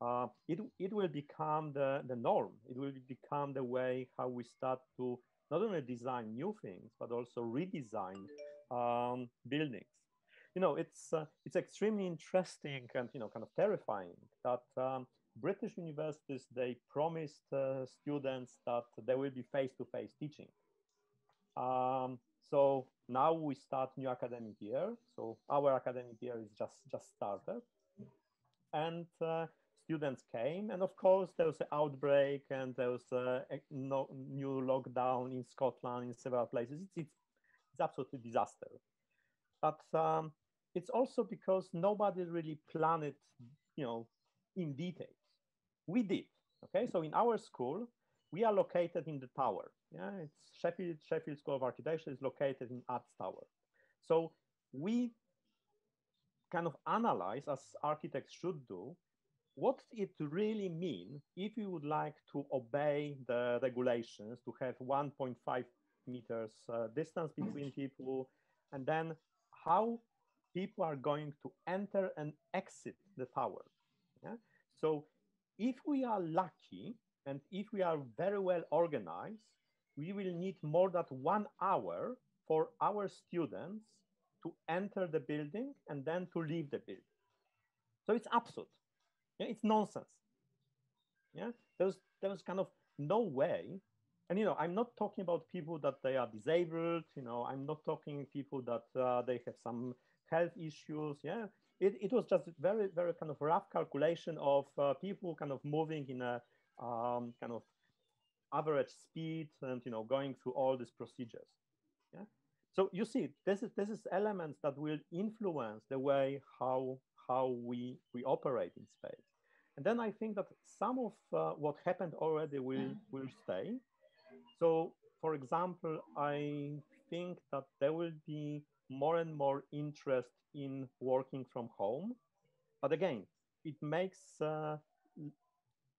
uh, it, it will become the, the norm. It will become the way how we start to not only design new things, but also redesign um, buildings. You know, it's, uh, it's extremely interesting and, you know, kind of terrifying that um, British universities, they promised uh, students that there will be face-to-face -face teaching. Um, so now we start new academic year. So our academic year is just, just started. And uh, students came and of course there was an outbreak and there was a, a no, new lockdown in Scotland in several places. It's, it's, it's absolutely disaster. But um, it's also because nobody really planned it, you know, in details. We did, okay? So in our school, we are located in the tower. Yeah, it's Sheffield, Sheffield School of Architecture is located in Arts Tower. So we kind of analyze, as architects should do, what it really mean if you would like to obey the regulations, to have 1.5 meters uh, distance between people, and then how people are going to enter and exit the tower. Yeah? So if we are lucky, and if we are very well organized, we will need more than one hour for our students to enter the building and then to leave the building. So it's absurd. Yeah, it's nonsense. Yeah, there's there's kind of no way. And you know, I'm not talking about people that they are disabled. You know, I'm not talking people that uh, they have some health issues. Yeah, it, it was just very very kind of rough calculation of uh, people kind of moving in a um, kind of average speed and you know going through all these procedures. Yeah. So you see, this is this is elements that will influence the way how how we we operate in space. And then I think that some of uh, what happened already will will stay. So, for example, I think that there will be more and more interest in working from home. But again, it makes uh,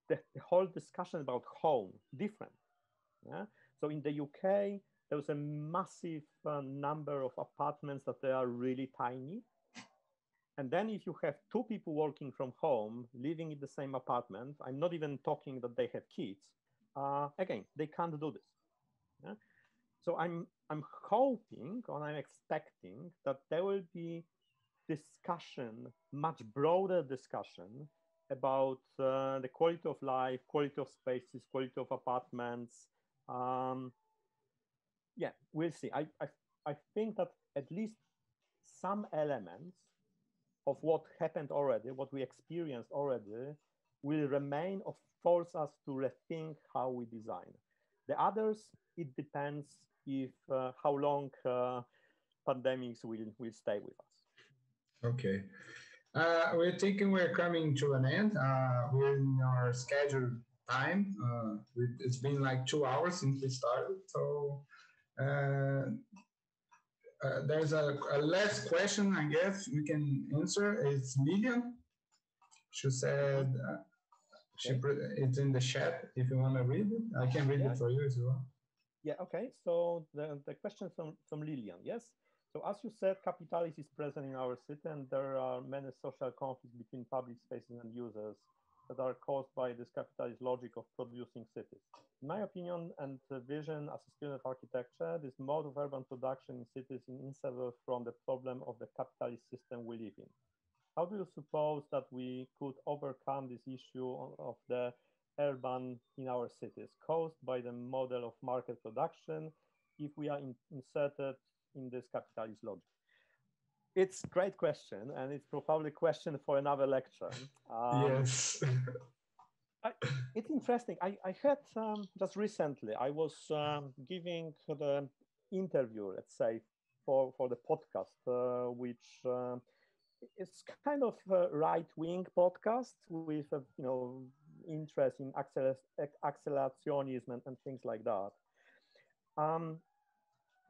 the, the whole discussion about home different. Yeah? So in the UK, there was a massive uh, number of apartments that they are really tiny. And then if you have two people working from home, living in the same apartment, I'm not even talking that they have kids, uh, again, they can't do this. Yeah? So I'm, I'm hoping or I'm expecting that there will be discussion, much broader discussion about uh, the quality of life, quality of spaces, quality of apartments. Um, yeah, we'll see. I, I, I think that at least some elements of what happened already, what we experienced already, will remain or force us to rethink how we design. The others, it depends if uh, how long uh, pandemics will, will stay with us. Okay. Uh, we're thinking we're coming to an end. Uh, we're in our scheduled time. Uh, it's been like two hours since we started. So uh, there's a, a, last question, I guess we can answer. It's Lillian. She said, she it's in the chat if you want to read it. I can read yeah. it for you as well. Yeah, okay. So the, the question from, from Lillian, yes? So as you said, capitalism is present in our city and there are many social conflicts between public spaces and users that are caused by this capitalist logic of producing cities. In my opinion and vision as a student of architecture, this mode of urban production in cities is inseparable from the problem of the capitalist system we live in. How do you suppose that we could overcome this issue of the urban in our cities caused by the model of market production if we are in, inserted in this capitalist logic? It's a great question, and it's probably a question for another lecture. Um, yes. I, it's interesting. I, I had um, just recently, I was um, giving the interview, let's say, for, for the podcast, uh, which uh, is kind of a right-wing podcast with, a, you know, interest in acceler accelerationism and, and, things like that. Um,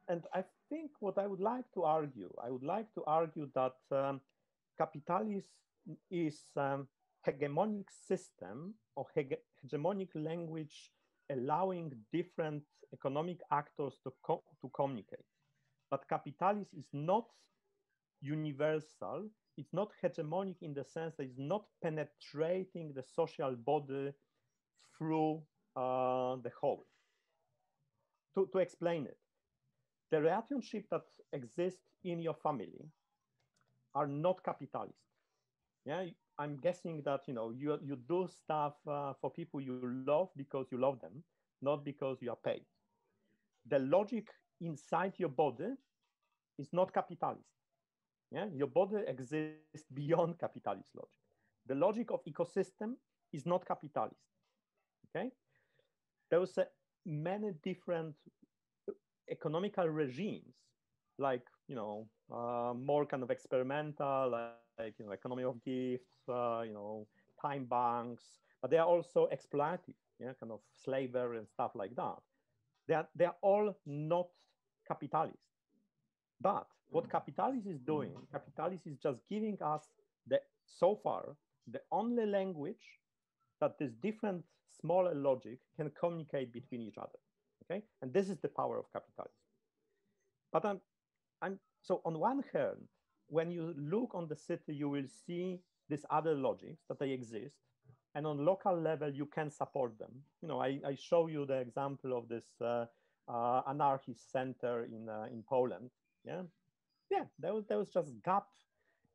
and I think what I would like to argue, I would like to argue that um, capitalism is um, hegemonic system or hege hegemonic language allowing different economic actors to, co to communicate. But capitalism is not universal. It's not hegemonic in the sense that it's not penetrating the social body through uh, the whole. To, to explain it, the relationship that exists in your family are not capitalist. Yeah, I'm guessing that you know you you do stuff uh, for people you love because you love them, not because you are paid. The logic inside your body is not capitalist. Yeah, your body exists beyond capitalist logic. The logic of ecosystem is not capitalist. Okay, there's uh, many different economical regimes, like you know uh, more kind of experimental, like, like you know economy of gifts, uh, you know time banks, but they are also exploitative, yeah, kind of slavery and stuff like that. They are they are all not capitalist. But what capitalism is doing, capitalism is just giving us the so far the only language that this different smaller logic can communicate between each other. Okay, and this is the power of capitalism. But I'm, I'm so on one hand, when you look on the city, you will see these other logics that they exist, and on local level, you can support them. You know, I, I show you the example of this uh, uh, anarchist center in uh, in Poland. Yeah, yeah, there was was just gap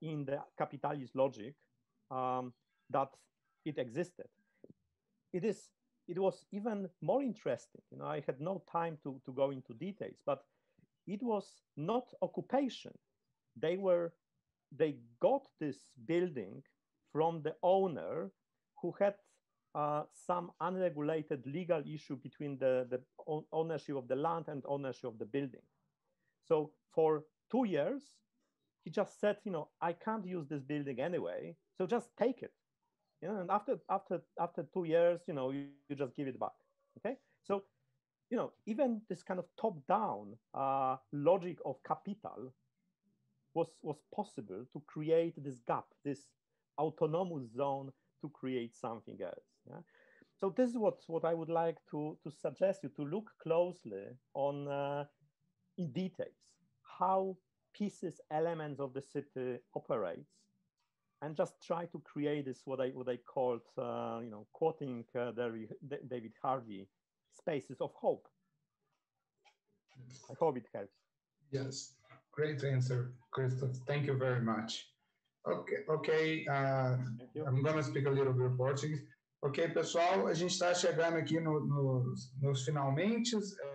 in the capitalist logic um, that it existed. It is it was even more interesting. You know, I had no time to, to go into details, but it was not occupation. They were, they got this building from the owner who had uh, some unregulated legal issue between the, the ownership of the land and ownership of the building. So for two years, he just said, you know, I can't use this building anyway, so just take it you know, and after after after two years, you know, you, you just give it back. Okay, so you know, even this kind of top-down uh, logic of capital was was possible to create this gap, this autonomous zone to create something else. Yeah. So this is what what I would like to to suggest you to look closely on uh, in details how pieces, elements of the city operates and just try to create this what I what I called uh, you know quoting uh, David Harvey spaces of hope. I hope it helps. Yes, great answer, Krzysztof. Thank you very much. Ok, ok. Uh, I'm going to speak a little bit Portuguese. Ok, pessoal, a gente está chegando aqui no, no, nos finalmente. É,